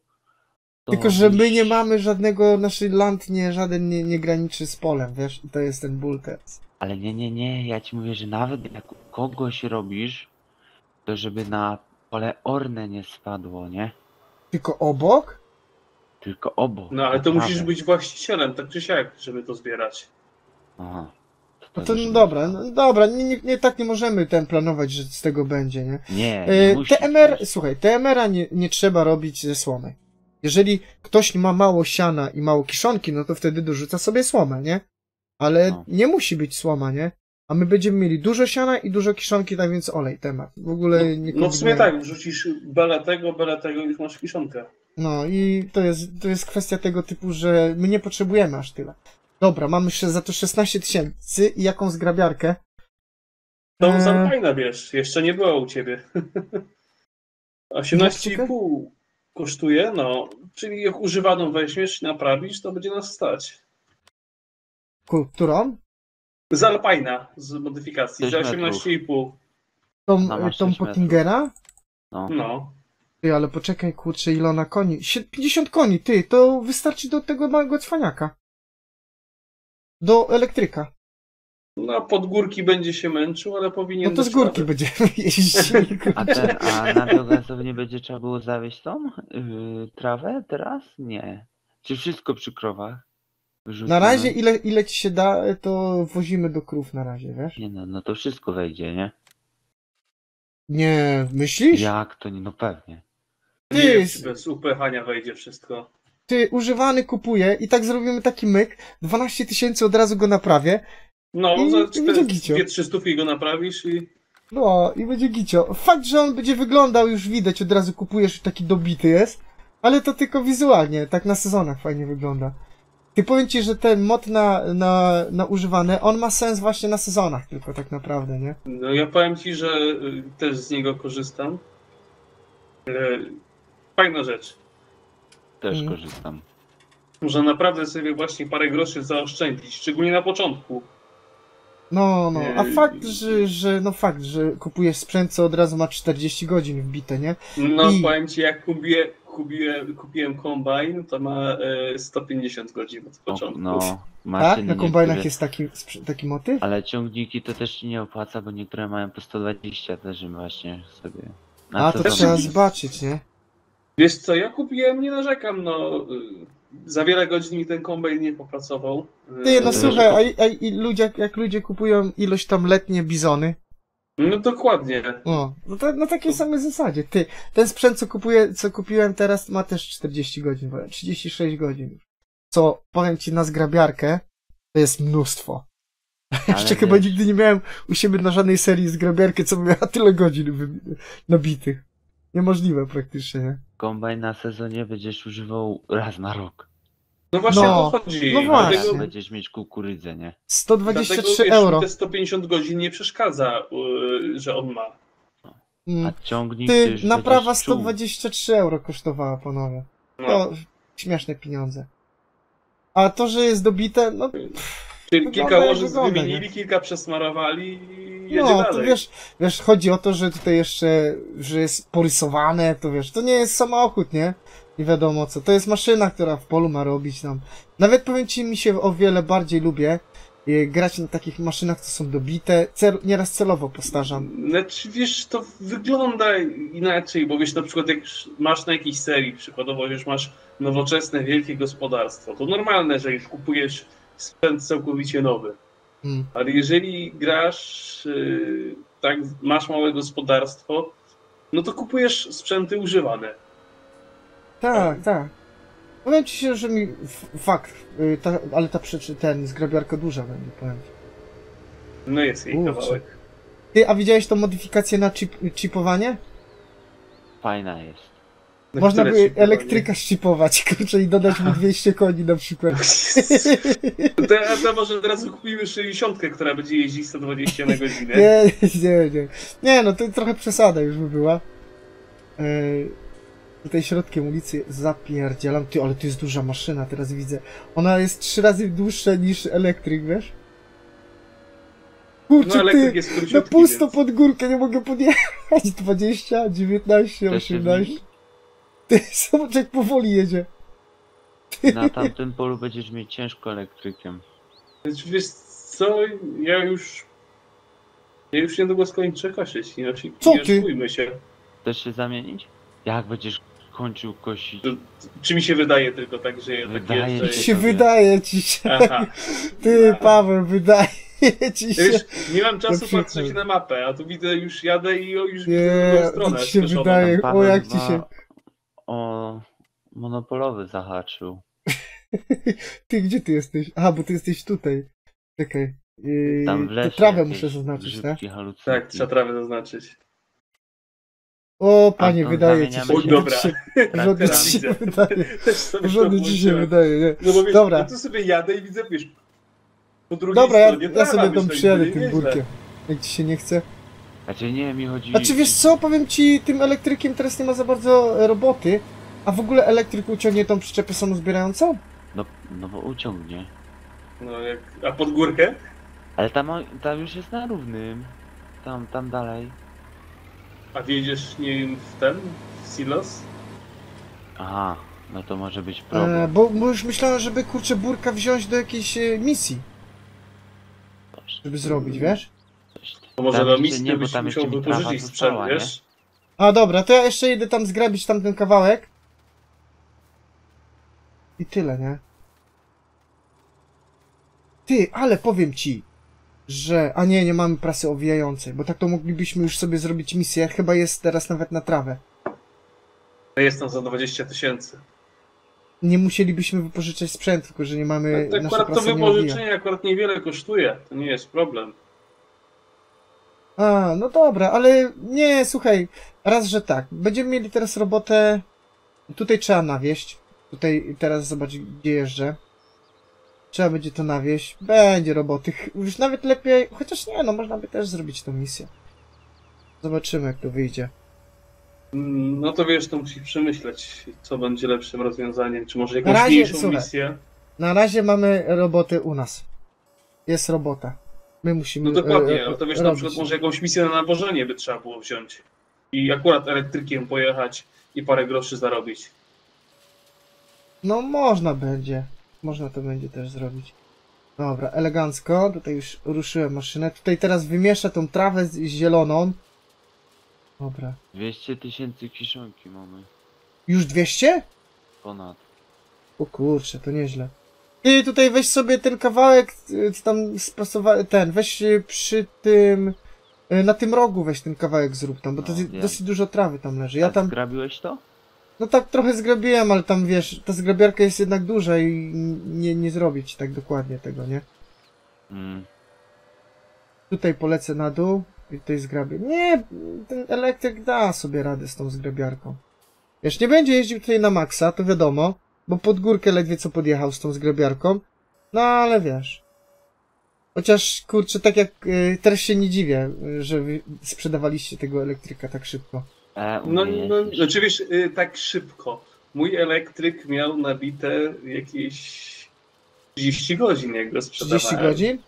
To Tylko, że my nie mamy żadnego, nasz land nie, żaden nie, nie graniczy z polem, wiesz? I to jest ten ból teraz. Ale nie, nie, nie, ja ci mówię, że nawet jak u kogoś robisz, to żeby na pole orne nie spadło, nie? Tylko obok? Tylko obok. No ale to musisz być właścicielem, tak czy siak, żeby to zbierać. Aha. No to no żeby- dobra, no dobra, nie, nie, nie tak nie możemy ten planować, że z tego będzie, nie? Nie, nie E, TMR, wiesz. słuchaj, TMR-a nie, nie trzeba robić ze słomy. Jeżeli ktoś ma mało siana i mało kiszonki, no to wtedy dorzuca sobie słomę, nie? Ale No. nie musi być słoma, nie? A my będziemy mieli dużo siana i dużo kiszonki, tak więc olej temat. W ogóle nie No w sumie tak, wrzucisz bele tego, bele tego i już masz kiszonkę. No i to jest, to jest kwestia tego typu, że my nie potrzebujemy aż tyle. Dobra, mamy jeszcze za to 16 tysięcy i jakąś zgrabiarkę. To Eee. z Alpina wiesz, jeszcze nie było u ciebie. [laughs] 18,5 kosztuje, no. Czyli jak używaną weźmiesz i naprawisz, to będzie nas stać. Którą? Z Alpina, z modyfikacji, za Sześć metrów. 18,5. Tą, No, masz tą sześć Pottingera? No. No. Ty, ale poczekaj, kurczę, ile ona koni? Sie- 50 koni, ty, to wystarczy do tego małego cwaniaka. Do elektryka. No, pod górki będzie się męczył, ale powinien No to z górki radę. będziemy [laughs] jeździli. A, ten, a na biogazownię będzie trzeba było zawieźć tą yy, trawę teraz? Nie. Czy wszystko przy krowach? Wyrzucimy? Na razie ile, ile ci się da, to wozimy do krów na razie, wiesz? Nie no, no to wszystko wejdzie, nie? Nie, myślisz? Jak to nie? No pewnie. Ty, Nie, bez upychania wejdzie wszystko. ty używany kupuję i tak zrobimy taki myk, 12 tysięcy od razu go naprawię, No, I- za będzie gicio. 2-3 stówki go naprawisz i... no i będzie gicio. Fakt, że on będzie wyglądał już widać, od razu kupujesz, taki dobity jest, ale to tylko wizualnie, tak na sezonach fajnie wygląda. Ty powiem ci, że ten mod na, na, na używane, on ma sens właśnie na sezonach tylko tak naprawdę, nie? No ja powiem ci, że y, też z niego korzystam. Y, Fajna rzecz. Też Mm. korzystam. Można naprawdę sobie właśnie parę groszy zaoszczędzić, szczególnie na początku. No, no, a Yy. fakt, że, że, no fakt, że kupujesz sprzęt, co od razu ma 40 godzin wbite, nie? No I- powiem ci, jak kupiłem, kupiłem, kupiłem kombajn, to ma e, 150 godzin od początku. no, Tak? Na kombajnach niektóre- jest taki, taki motyw? Ale ciągniki to też nie opłaca, bo niektóre mają po 120 też im właśnie sobie. Na A, to trzeba zobaczyć, nie? Wiesz co, ja kupiłem, nie narzekam, no. y, Za wiele godzin mi ten kombajn nie popracował. Ty, no To słuchaj, a, a i ludzie, jak, jak ludzie kupują ilość tam letnie bizony, No dokładnie. no, no to na takiej samej zasadzie. Ty, ten sprzęt, co kupuję, co kupiłem teraz, ma też 40 godzin, bo 36 godzin. Co, powiem ci, na zgrabiarkę, to jest mnóstwo. [laughs] Jeszcze Ale chyba wiesz- nigdy nie miałem u siebie na żadnej serii zgrabiarki, co by miała tyle godzin nabitych. Niemożliwe praktycznie, nie? Kombajn na sezonie będziesz używał raz na rok. No właśnie No, o to chodzi. no właśnie. Dlatego, Będziesz mieć kukurydzę, nie? 123 dlatego, euro. te 150 godzin nie przeszkadza, y, że on ma. Mm. A ciągnik Ty, naprawa będziesz czuł. 123 euro kosztowała, panowie. No. To śmieszne pieniądze. A to, że jest dobite, no, Czyli kilka wygląda, wymienili, kilka przesmarowali i jedzie no to dalej. wiesz, wiesz, chodzi o to, że tutaj jeszcze, że jest porysowane, to wiesz, to nie jest samochód, nie? Nie wiadomo co. To jest maszyna, która w polu ma robić nam. Nawet powiem ci, mi się o wiele bardziej lubię e, grać na takich maszynach, co są dobite. Cel, nieraz celowo postarzam. Znaczy, wiesz, to wygląda inaczej, bo wiesz, na przykład jak masz na jakiejś serii, przykładowo już masz nowoczesne, wielkie gospodarstwo, to normalne, że już kupujesz sprzęt całkowicie nowy. Mm. Ale jeżeli grasz, yy, tak, masz małe gospodarstwo, no to kupujesz sprzęty używane. Tak, tak. Powiem ci się, że mi fakt, y, ta, ale ta przeczy, ten zgrabiarka duża będzie, powiem ci. No jest jej Kurczę. kawałek. Ty, a widziałeś tą modyfikację na chip, chipowanie? Fajna jest. Na Można by ci powiem. elektryka ścipować, [laughs] kurczę, i dodać mu 200 koni na przykład. [laughs] To, to może od razu kupimy 60, która będzie jeździć 120 na godzinę. [laughs] Nie, nie, nie. Nie, no to trochę przesada już by była. Yy, tutaj środkiem ulicy zapierdzielam. Ty, ale to jest duża maszyna, teraz widzę. Ona jest trzy razy dłuższa niż elektryk, wiesz? No Kurczę, elektryk ty, jest na pusto więc... pod górkę nie mogę podjechać. 20, 19, Też się 18. zmieni? Ty, zobacz jak powoli jedzie. Na tamtym polu będziesz mieć ciężko elektrykiem. Więc Wiesz co, ja już... Ja już niedługo skończę nie, osi- Co nie ty? się. Chcesz się zamienić? Jak będziesz kończył kosić? Czy mi się wydaje tylko tak, że ja tak Wydaje i- Się wydaje ci się. Aha. Ty, Paweł, wydaje ci się. Wiesz, nie mam czasu przykład. patrzeć na mapę, a tu widzę, już jadę i o, już Nie, widzę drugą to stronę. ci się wydaje. O, jak ci się- O monopolowy zahaczył. [laughs] Ty, gdzie ty jesteś? Aha, bo ty jesteś tutaj. Czekaj. Yy, Tam w to lesie trawę muszę zaznaczyć, tak? Tak, trzeba trawę zaznaczyć. O, panie, Anton, wydaje ci się. się. Dobra. Żadnie teraz ci się wydaje. [laughs] To ci się wydaje, nie? No bo wiesz, Dobra. ja tu sobie jadę i widzę, wiesz, po drugiej Dobra, ja, stronie ja trawa, sobie tam to przyjadę tym górkiem. Jak ci się nie chce. Znaczy nie, mi chodzi... A czy wiesz co, powiem ci, tym elektrykiem teraz nie ma za bardzo e, roboty. A w ogóle elektryk uciągnie tą przyczepę samozbierającą? No, no bo uciągnie. No jak, a pod górkę? Ale tam, tam już jest na równym. Tam, tam dalej. A wjedziesz, nie w ten, w silos? Aha, no to może być E, problem. bo, bo już myślałem, żeby kurczę burka wziąć do jakiejś e, misji, żeby zrobić, wiesz? To może Tam do misji nie, bo byś tam musiał jeszcze mi trawa wypożyczyć sprzęt, została, nie? wiesz? A dobra, to ja jeszcze idę tam zgrabić tamten kawałek. I tyle, nie? Ty, ale powiem ci, że... A nie, nie mamy prasy owijającej, bo tak to moglibyśmy już sobie zrobić misję. Chyba jest teraz nawet na trawę. Jestem za 20 tysięcy. Nie musielibyśmy wypożyczać sprzęt, tylko że nie mamy... Tak, akurat to wypożyczenie akurat niewiele kosztuje, to nie jest problem. A, no dobra, ale nie, słuchaj, raz, że tak. Będziemy mieli teraz robotę. Tutaj trzeba nawieść. Tutaj teraz zobacz, gdzie jeżdżę. Trzeba będzie to nawieść. Będzie roboty. Już nawet lepiej, chociaż nie, no można by też zrobić tą misję. Zobaczymy, jak to wyjdzie. Mm, No to wiesz, to musisz przemyśleć, co będzie lepszym rozwiązaniem. Czy może Na jakąś razie, mniejszą słuchaj. misję? Na razie mamy robotę u nas. Jest robota. My musimy. No dokładnie, e, ale to wiesz, na robić. przykład może jakąś misję na nawożenie by trzeba było wziąć. I akurat elektrykiem pojechać i parę groszy zarobić. No można będzie. Można to będzie też zrobić. Dobra, elegancko. Tutaj już ruszyłem maszynę. Tutaj teraz wymiesza tą trawę z- zieloną. Dobra. 200 tysięcy kiszonki mamy. Już 200? Ponad. O kurczę, to nieźle. Ty tutaj weź sobie ten kawałek, co tam spasowałem, ten, weź przy tym, y, na tym rogu weź ten kawałek zrób tam, bo to No, jest wiem. dosyć dużo trawy tam leży. Ja tam, Zgrabiłeś to? No tak trochę zgrabiłem, ale tam wiesz, ta zgrabiarka jest jednak duża i nie, nie zrobię ci tak dokładnie tego, nie? Mm. Tutaj polecę na dół i tutaj zgrabię. Nie, ten elektryk da sobie radę z tą zgrabiarką. Wiesz, nie będzie jeździł tutaj na maksa, to wiadomo, bo pod górkę ledwie co podjechał z tą zgrabiarką. No ale wiesz. Chociaż, kurczę, tak jak y, teraz się nie dziwię, y, że sprzedawaliście tego elektryka tak szybko. E, u No, mnie no wiesz, y, tak szybko. Mój elektryk miał nabite jakieś 30 godzin, jak go sprzedawałem. 30 godzin?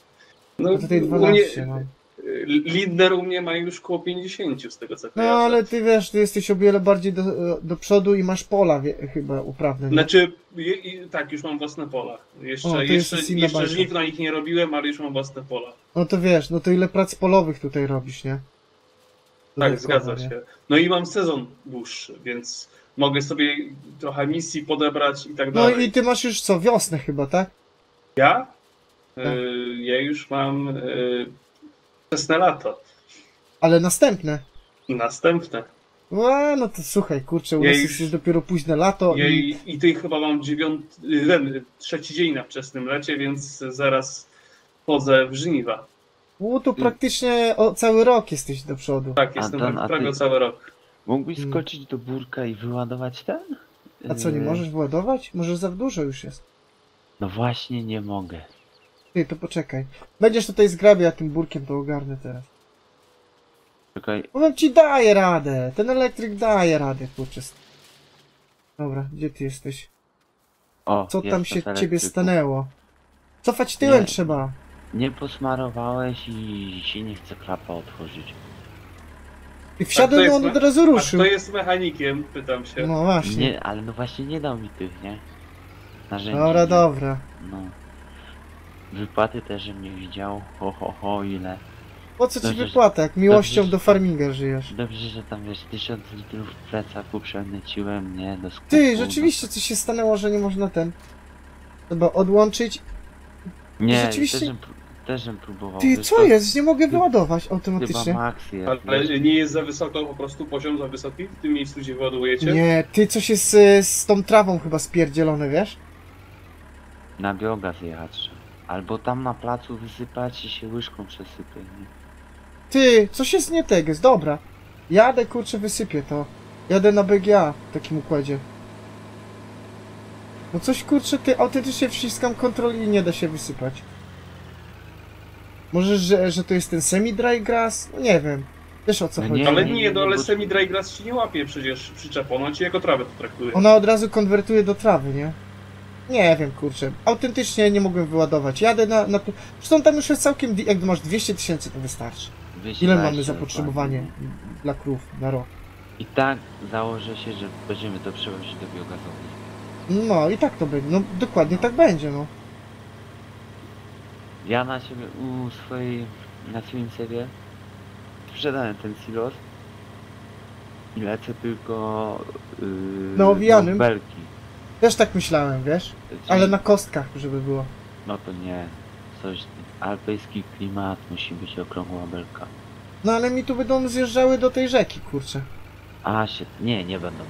No, No tutaj u 12 mnie, mam. y, Linder u mnie ma już koło 50 z tego co No ale ty wiesz, ty jesteś o wiele bardziej do, do przodu i masz pola wie, chyba uprawne. nie? Znaczy, je, i, tak, już mam własne pola. Jeszcze, O, jeszcze, jeszcze żniw na nich nie robiłem, ale już mam własne pola. No to wiesz, no to ile prac polowych tutaj robisz, nie? Tak, zgadza się. No i mam sezon dłuższy, więc mogę sobie trochę misji podebrać i tak No dalej. i ty masz już co, wiosnę chyba, tak? Ja? Tak. Y, ja już mam y, wczesne lato. Ale następne. Następne. A, no to słuchaj, kurczę, u Ja nas już- jest dopiero późne lato Ja i... i, ty chyba mam dziewiąty, ten, trzeci dzień na wczesnym lecie, więc zaraz wchodzę w żniwa. U, tu praktycznie o, cały rok jesteś do przodu. Tak, jestem Anton, tak a prawie ty- cały rok. Mógłbyś Mm. skoczyć do burka i wyładować ten? A co, nie Yy, możesz władować? Może za dużo już jest. No właśnie nie mogę. Ty, to poczekaj. Będziesz tutaj zgrabiał tym burkiem, to ogarnę teraz. Czekaj, Powiem ci, daje radę. Ten elektryk daje radę, kurczę. Dobra, gdzie ty jesteś? o, Co tam się w ciebie elektryku. stanęło? Cofać tyłem Nie. trzeba. Nie posmarowałeś i się nie chce klapa otworzyć. I wsiadłem i on od razu A ruszył. kto jest mechanikiem? Pytam się. No właśnie. Nie, ale no właśnie nie dał mi tych, nie? narzędzi. Dobra, nie? dobra. No. Wypłaty też żebym nie widział. Ho, ho, ho, ile. Po co ci Dobrze, wypłata, jak miłością dobrze, do farminga żyjesz? Dobrze, że tam wiesz, tysiąc litrów plecaku przenęciłem, nie? Do skupu. Ty, rzeczywiście coś się stanęło, że nie można ten... Chyba odłączyć. Nie, rzeczywiście- też, też żem próbował. Ty, wiesz, co to jest? Nie mogę Ty- wyładować Chyba automatycznie. max jest. Ale nie jest za wysoko, po prostu poziom za wysoki w tym miejscu, gdzie wyładujecie? Nie, ty coś jest z, z tą trawą chyba spierdzielone, wiesz? Na biogaz jechać trzeba. Albo tam na placu wysypać i się łyżką przesypie. Nie? Ty, coś jest nie tego, jest dobra. Jadę, kurczę, wysypię to. Jadę na BGA w takim układzie. No coś, kurczę, ty, autentycznie wciskam kontrol i nie da się wysypać. Może, że, że to jest ten semi-dry grass? No nie wiem. Wiesz o co No chodzi. nie, Ale nie, nie, no ale bo- semi-dry grass ci nie łapie przecież przyczepą, no ci jako trawę to traktuje. Ona od razu konwertuje do trawy, nie? Nie wiem, kurczę. Autentycznie nie mogłem wyładować. Jadę na... na... Zresztą tam już jest całkiem... Jak masz 200 tysięcy, to wystarczy. Ile się mamy zapotrzebowanie dokładnie. dla krów na rok? I tak założę się, że będziemy to przewozić do biogazowni. No i tak to będzie. No dokładnie tak będzie, no. Ja na siebie, u swojej, na swoim sobie sprzedałem ten silos i lecę tylko yy, Na owijanym? belki. Też tak myślałem, wiesz? Czyli- Ale na kostkach, żeby było. No to nie, coś, alpejski klimat, musi być okrągła belka. No ale mi tu będą zjeżdżały do tej rzeki, kurczę. A się, nie, nie będą.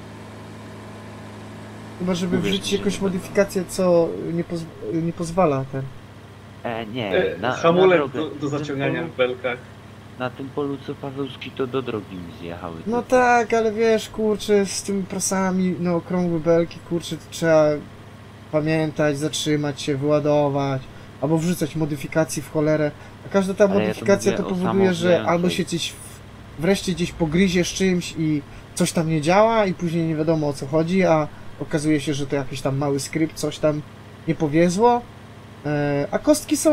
Chyba, żeby Uwierz wrzucić jakąś modyfikację, co nie, poz... nie pozwala ten. E, nie, E, na, Hamulec na, drogę. do, do zaciągania w belkach. na tym polu co Pawełski to do drogi mi zjechały. No tylko. tak, ale wiesz, kurczę, z tymi prasami, no okrągłe belki, kurczę, to trzeba pamiętać, zatrzymać się, wyładować, albo wrzucać modyfikacji w cholerę. A każda ta Ale ja to modyfikacja mówię to o powoduje, że albo się gdzieś w... wreszcie gdzieś pogryzie z czymś i coś tam nie działa i później nie wiadomo o co chodzi, a okazuje się, że to jakiś tam mały skrypt, coś tam nie powiezło. E, a kostki są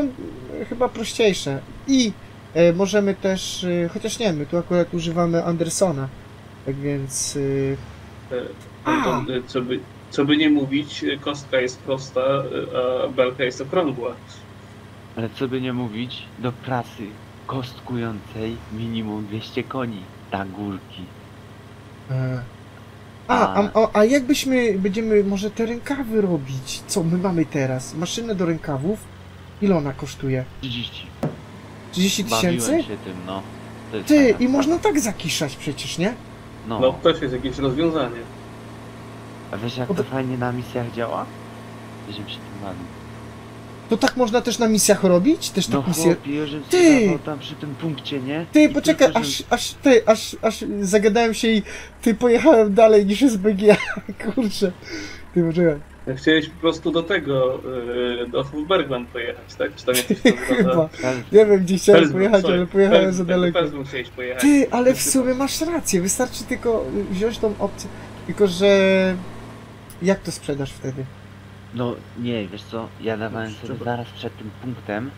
e, chyba prościejsze. I e, możemy też, chociaż nie, my tu akurat używamy Andersona. Tak więc. co, by, co by nie mówić, kostka jest prosta, a belka jest okrągła. Ale co by nie mówić, do prasy kostkującej minimum 200 koni. Ta górki. e, A, a, a, a jakbyśmy będziemy może te rękawy robić? Co my mamy teraz? Maszynę do rękawów? Ile ona kosztuje? 30. 30 Bawiłem tysięcy? się tym, no. To jest Ty, i można tak zakiszać przecież, nie? No, No też jest jakieś rozwiązanie. a wiesz jak to to- fajnie na misjach działa? Żebym się tym bawił. To tak można też na misjach robić? Też tak No misje... chłopie, Ty! tam przy tym punkcie, nie? Ty, I poczekaj, tylko, aż, aż, ty, aż, aż zagadałem się i ty pojechałem dalej niż jest BGA, [laughs] kurczę. Ty, poczekaj. Chciałeś po prostu do tego, e, do Hofbergland pojechać, tak? Czy tam [laughs] jakieś tam Chyba. żebym- Nie wiem, gdzie chciałem pojechać, sorry. ale pojechałem za daleko. Pelzbun chciałeś pojechać. Ty, ale w sumie masz rację, wystarczy tylko wziąć tą opcję. Tylko, że... Jak to sprzedasz wtedy? No nie, wiesz co, ja dawałem sobie Trzeba- zaraz przed tym punktem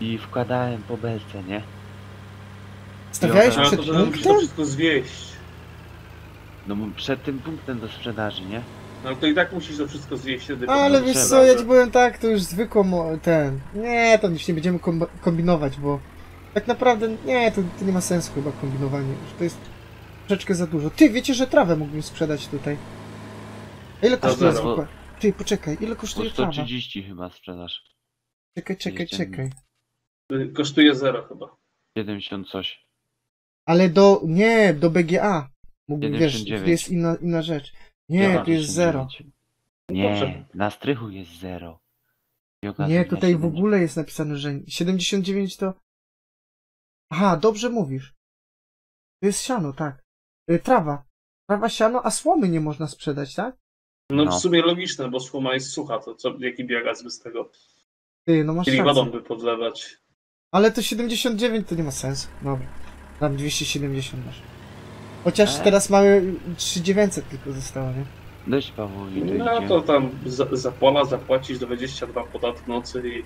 i wkładałem po belce, nie? Stawiałeś Dobra. Ale przed to, że musisz to punktem? wszystko zwieść. No przed tym punktem do sprzedaży, nie? No ale to i tak musisz to wszystko zwieść wtedy. Ale potem wiesz trzeba, co, ja że- ci powiem tak, to już zwykło mo- ten... Nie, to już nie będziemy komb- kombinować, bo... Tak naprawdę, nie, to, to nie ma sensu chyba kombinowanie. Już to jest troszeczkę za dużo. Ty, wiecie, że trawę mógłbym sprzedać tutaj. A ile kosztuje zero. zwykła? Ty, poczekaj, ile Po kosztuje trawa? 130 chyba sprzedaż. Czekaj, czekaj, czekaj. Kosztuje zero chyba. 70 coś. Ale do, nie, do BGA. Mógłbym, wiesz, 79. jest inna, inna rzecz. Nie, tu jest zero. 89. Dobrze. Nie, na strychu jest zero. Nie, tutaj w 70. ogóle jest napisane, że 79 to... Aha, dobrze mówisz. To jest siano, tak. Y, Trawa. Trawa, siano, a słomy nie można sprzedać, tak? No, No. w sumie logiczne, bo słoma jest sucha, to co, jaki biogaz by z tego? Ty, no masz Czyli wodą by podlewać. Ale to 79 to nie ma sensu. Dobra. Tam 270 masz. Chociaż E? teraz mamy 3900 tylko zostało, nie? Dość Pawłowi, No idzie. to tam za, za pola zapłacisz 22 podatku nocy i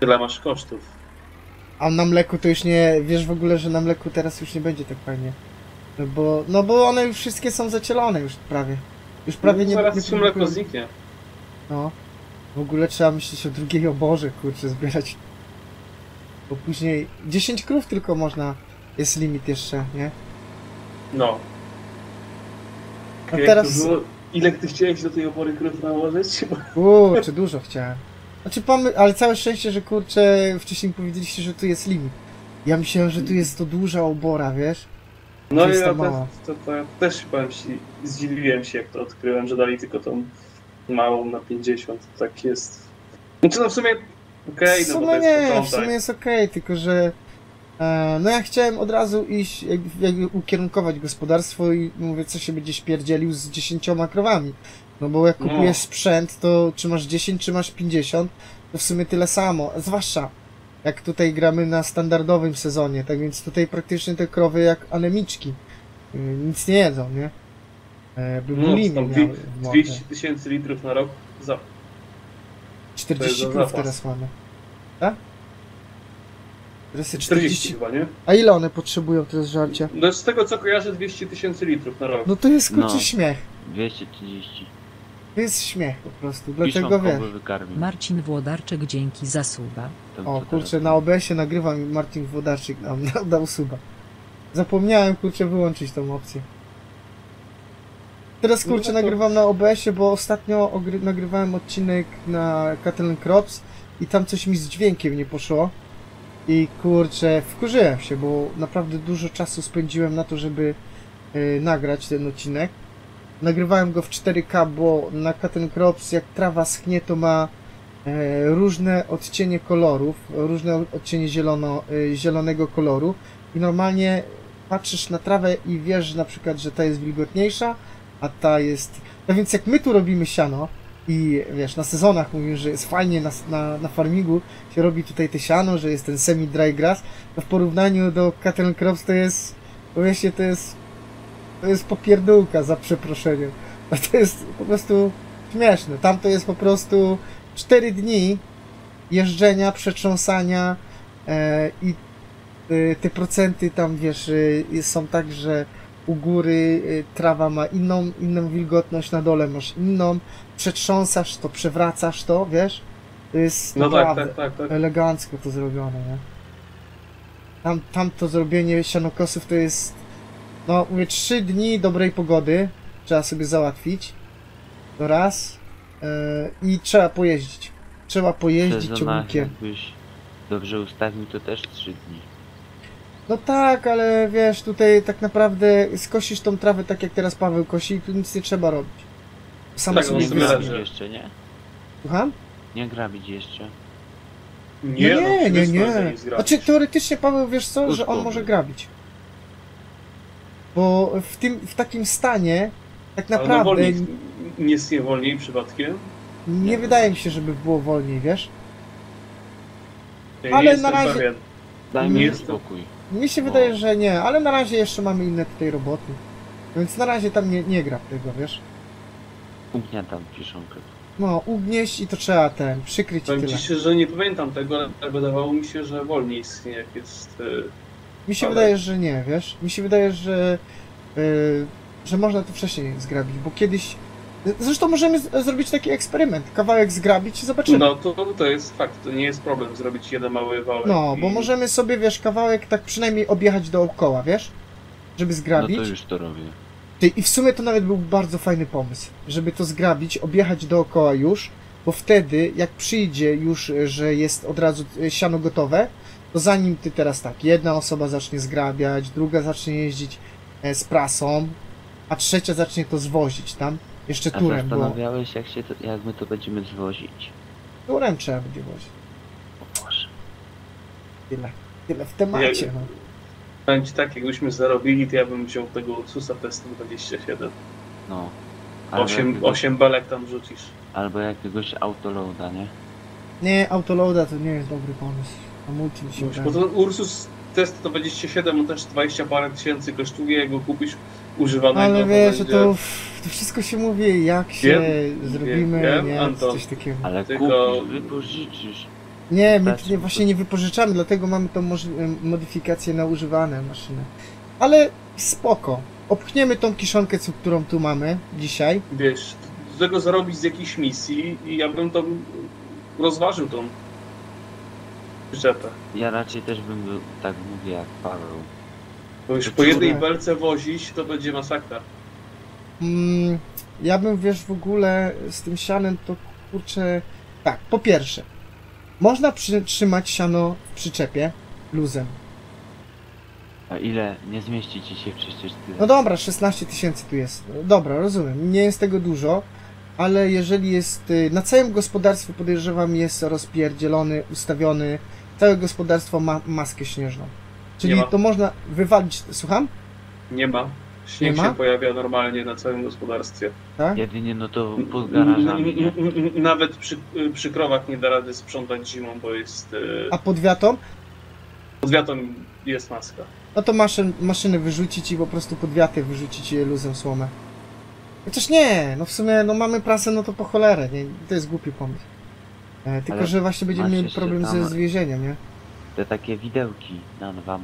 tyle masz kosztów. A na mleku to już nie, wiesz w ogóle, że na mleku teraz już nie będzie tak fajnie. No bo, no bo one już wszystkie są zacielone już prawie. Już prawie no, nie zaraz mleko produkują. zniknie. No. W ogóle trzeba myśleć o drugiej oborze, kurczę, zbierać. Bo później 10 krów tylko można, jest limit jeszcze, nie? No. A Jak teraz, było? Ile ty chciałeś do tej opory krów nałożyć? [laughs] kurczę, dużo chciałem. Znaczy, pomy- ale całe szczęście, że kurczę, wcześniej powiedzieliście, że tu jest limit. Ja myślałem, że tu jest to duża obora, wiesz? No i ja mała. to, to, to ja też powiem zdziwiłem się jak to odkryłem, że dali tylko tą małą na 50. Tak jest. Znaczy no w sumie okej, w no bo to sumie jest nie, w sumie jest okej, tylko że e, no ja chciałem od razu iść, jakby, jakby ukierunkować gospodarstwo i mówię, co się będzie śpierdzielił z 10 krowami. No bo jak No. kupujesz sprzęt, to czy masz 10, czy masz 50, to w sumie tyle samo. Zwłaszcza jak tutaj gramy na standardowym sezonie, tak więc tutaj praktycznie te krowy jak anemiczki. Y, Nic nie jedzą, nie? E, By No, bulimię tam miały dwie- w mordę. 200 tysięcy litrów na rok za 40 to jest krów teraz mamy. Tak? Teraz jest 40 40. chyba, nie? A ile one potrzebują teraz żarcia? No z tego co kojarzę 200 tysięcy litrów na rok. No to jest kurczę No. śmiech. 230. To jest śmiech po prostu. Dlatego wiesz. Marcin Włodarczyk dzięki za suba. O kurczę, na OBS-ie nagrywam i Marcin Włodarczyk nam dał suba. Zapomniałem kurczę wyłączyć tą opcję. Teraz No kurczę to- nagrywam na OBS-ie, bo ostatnio nagrywałem odcinek na Cattle Crops i tam coś mi z dźwiękiem nie poszło. I kurczę, wkurzyłem się, bo naprawdę dużo czasu spędziłem na to, żeby y, nagrać ten odcinek. Nagrywałem go w 4K, bo na Cattle Crops jak trawa schnie to ma e, różne odcienie kolorów, różne odcienie zielono, e, zielonego koloru. I normalnie patrzysz na trawę i wiesz na przykład, że ta jest wilgotniejsza, a ta jest... No więc jak my tu robimy siano i wiesz, na sezonach mówimy, że jest fajnie na, na, na farmingu się robi tutaj te siano, że jest ten semi-dry grass, to w porównaniu do cattle crops to jest, powiedzcie, to jest to jest popierdółka za przeproszeniem. A to jest po prostu śmieszne. Tam to jest po prostu 4 dni jeżdżenia, przetrząsania e, i e, te procenty tam, wiesz, e, są tak, że u góry e, trawa ma inną, inną wilgotność, na dole masz inną, przetrząsasz to, przewracasz to, wiesz? To jest No tak, naprawdę tak, tak, tak. elegancko to zrobione, nie? Tam, tam to zrobienie sianokosów to jest, no mówię, trzy dni dobrej pogody trzeba sobie załatwić. To raz. Yy, I trzeba pojeździć. Trzeba pojeździć sezonach ciągnikiem. jakbyś dobrze ustawił, to też 3 dni. No tak, ale wiesz, tutaj tak naprawdę skosisz tą trawę tak jak teraz Paweł kosi i tu nic nie trzeba robić. Samo Tak, sobie no Nie sumie grabić jeszcze, nie? Słucham? Nie grabić jeszcze. Nie, no, no, nie, nie, wszystko nie. zgrabisz. Znaczy teoretycznie Paweł wiesz co, że on może grabić. Bo w tym, w takim stanie tak no naprawdę wolniej, nie jest nie wolniej przypadkiem. nie wydaje mi się, żeby było wolniej, wiesz? Ja Ale nie na razie- pewien. Daj Nie mi spokój. Mi się No. wydaje, że nie, ale na razie jeszcze mamy inne tutaj roboty. Więc na razie tam nie, nie gra tego, wiesz? Ugniatam kiszonkę. No, ugnieść i to trzeba ten, przykryć i Powiem tyle. ci się, że nie pamiętam tego, ale wydawało mi się, że wolniej istnieje, jak jest... e, Mi się ale- wydaje, że nie, wiesz? Mi się wydaje, że, yy, że można to wcześniej zgrabić, bo kiedyś... Zresztą możemy z- zrobić taki eksperyment, kawałek zgrabić i zobaczymy. No to, to jest fakt, to nie jest problem zrobić jeden mały wałek. No, bo i- możemy sobie, wiesz, kawałek tak przynajmniej objechać dookoła, wiesz? Żeby No zgrabić. to już to robię. Ty, I w sumie to nawet był bardzo fajny pomysł, żeby to zgrabić, objechać dookoła już, bo wtedy, jak przyjdzie już, e, że jest od razu e, siano gotowe, to zanim ty teraz tak, jedna osoba zacznie zgrabiać, druga zacznie jeździć e, z prasą, a trzecia zacznie to zwozić tam, jeszcze A turem, bo zastanawiałeś, jak, się to, jak my to będziemy zwozić? turem trzeba będzie wozić. O Boże. Tyle, tyle w temacie, Jak- no. Powiem ci tak, jakbyśmy zarobili, to ja bym wziął tego Ursusa T127. No. Albo, 8, jakiegoś, 8 belek tam rzucisz. albo jakiegoś autoloada, nie? Nie, autoloada to nie jest dobry pomysł. Mi się Bo ten Ursus T127 on też 20 parę tysięcy kosztuje, jak go kupisz używanego. Ale to wiesz, że będzie- to, to wszystko się mówi, jak się Wiem, zrobimy, wiem, nie, Anton. coś takiego. Ale Tylko- kupisz, wypożyczysz. Nie, my nie, właśnie nie wypożyczamy, dlatego mamy tą modyfikację na używane maszyny. Ale spoko. Opchniemy tą kiszonkę, co- którą tu mamy dzisiaj. Wiesz, do tego zarobić z jakiejś misji i ja bym to rozważył tą przyczepę. Ja raczej też bym był, tak mówię jak Paweł. Bo już To po jednej belce wozić, to będzie masakra. Mm, ja bym, wiesz, w ogóle z tym sianem to kurczę... Tak, po pierwsze, można przytrzymać siano w przyczepie luzem. A ile nie zmieści ci się przecież tyle? No dobra, 16 tysięcy tu jest. Dobra, rozumiem. Nie jest tego dużo, ale jeżeli jest y, na całym gospodarstwie podejrzewam jest rozpierdzielony, ustawiony, całe gospodarstwo ma maskę śnieżną. Czyli to można wywalić, słucham? Nie ma. Śnieg Nie ma? się pojawia normalnie na całym gospodarstwie. Tak? Jedynie no to pod garażami, nie? n- n- n- Nawet przy, przy krowach nie da rady sprzątać zimą, bo jest e, A pod wiatą? pod wiatrem jest maska. No to maszyn, maszyny wyrzucić i po prostu pod wiatę wyrzucić je luzem słomę. Chociaż nie, no w sumie no mamy prasę, no to po cholerę, nie? To jest głupi pomysł. E, tylko, Ale że właśnie będziemy masz mieli jeszcze problem tam- ze zwiezieniem, nie? Te takie widełki na dwa,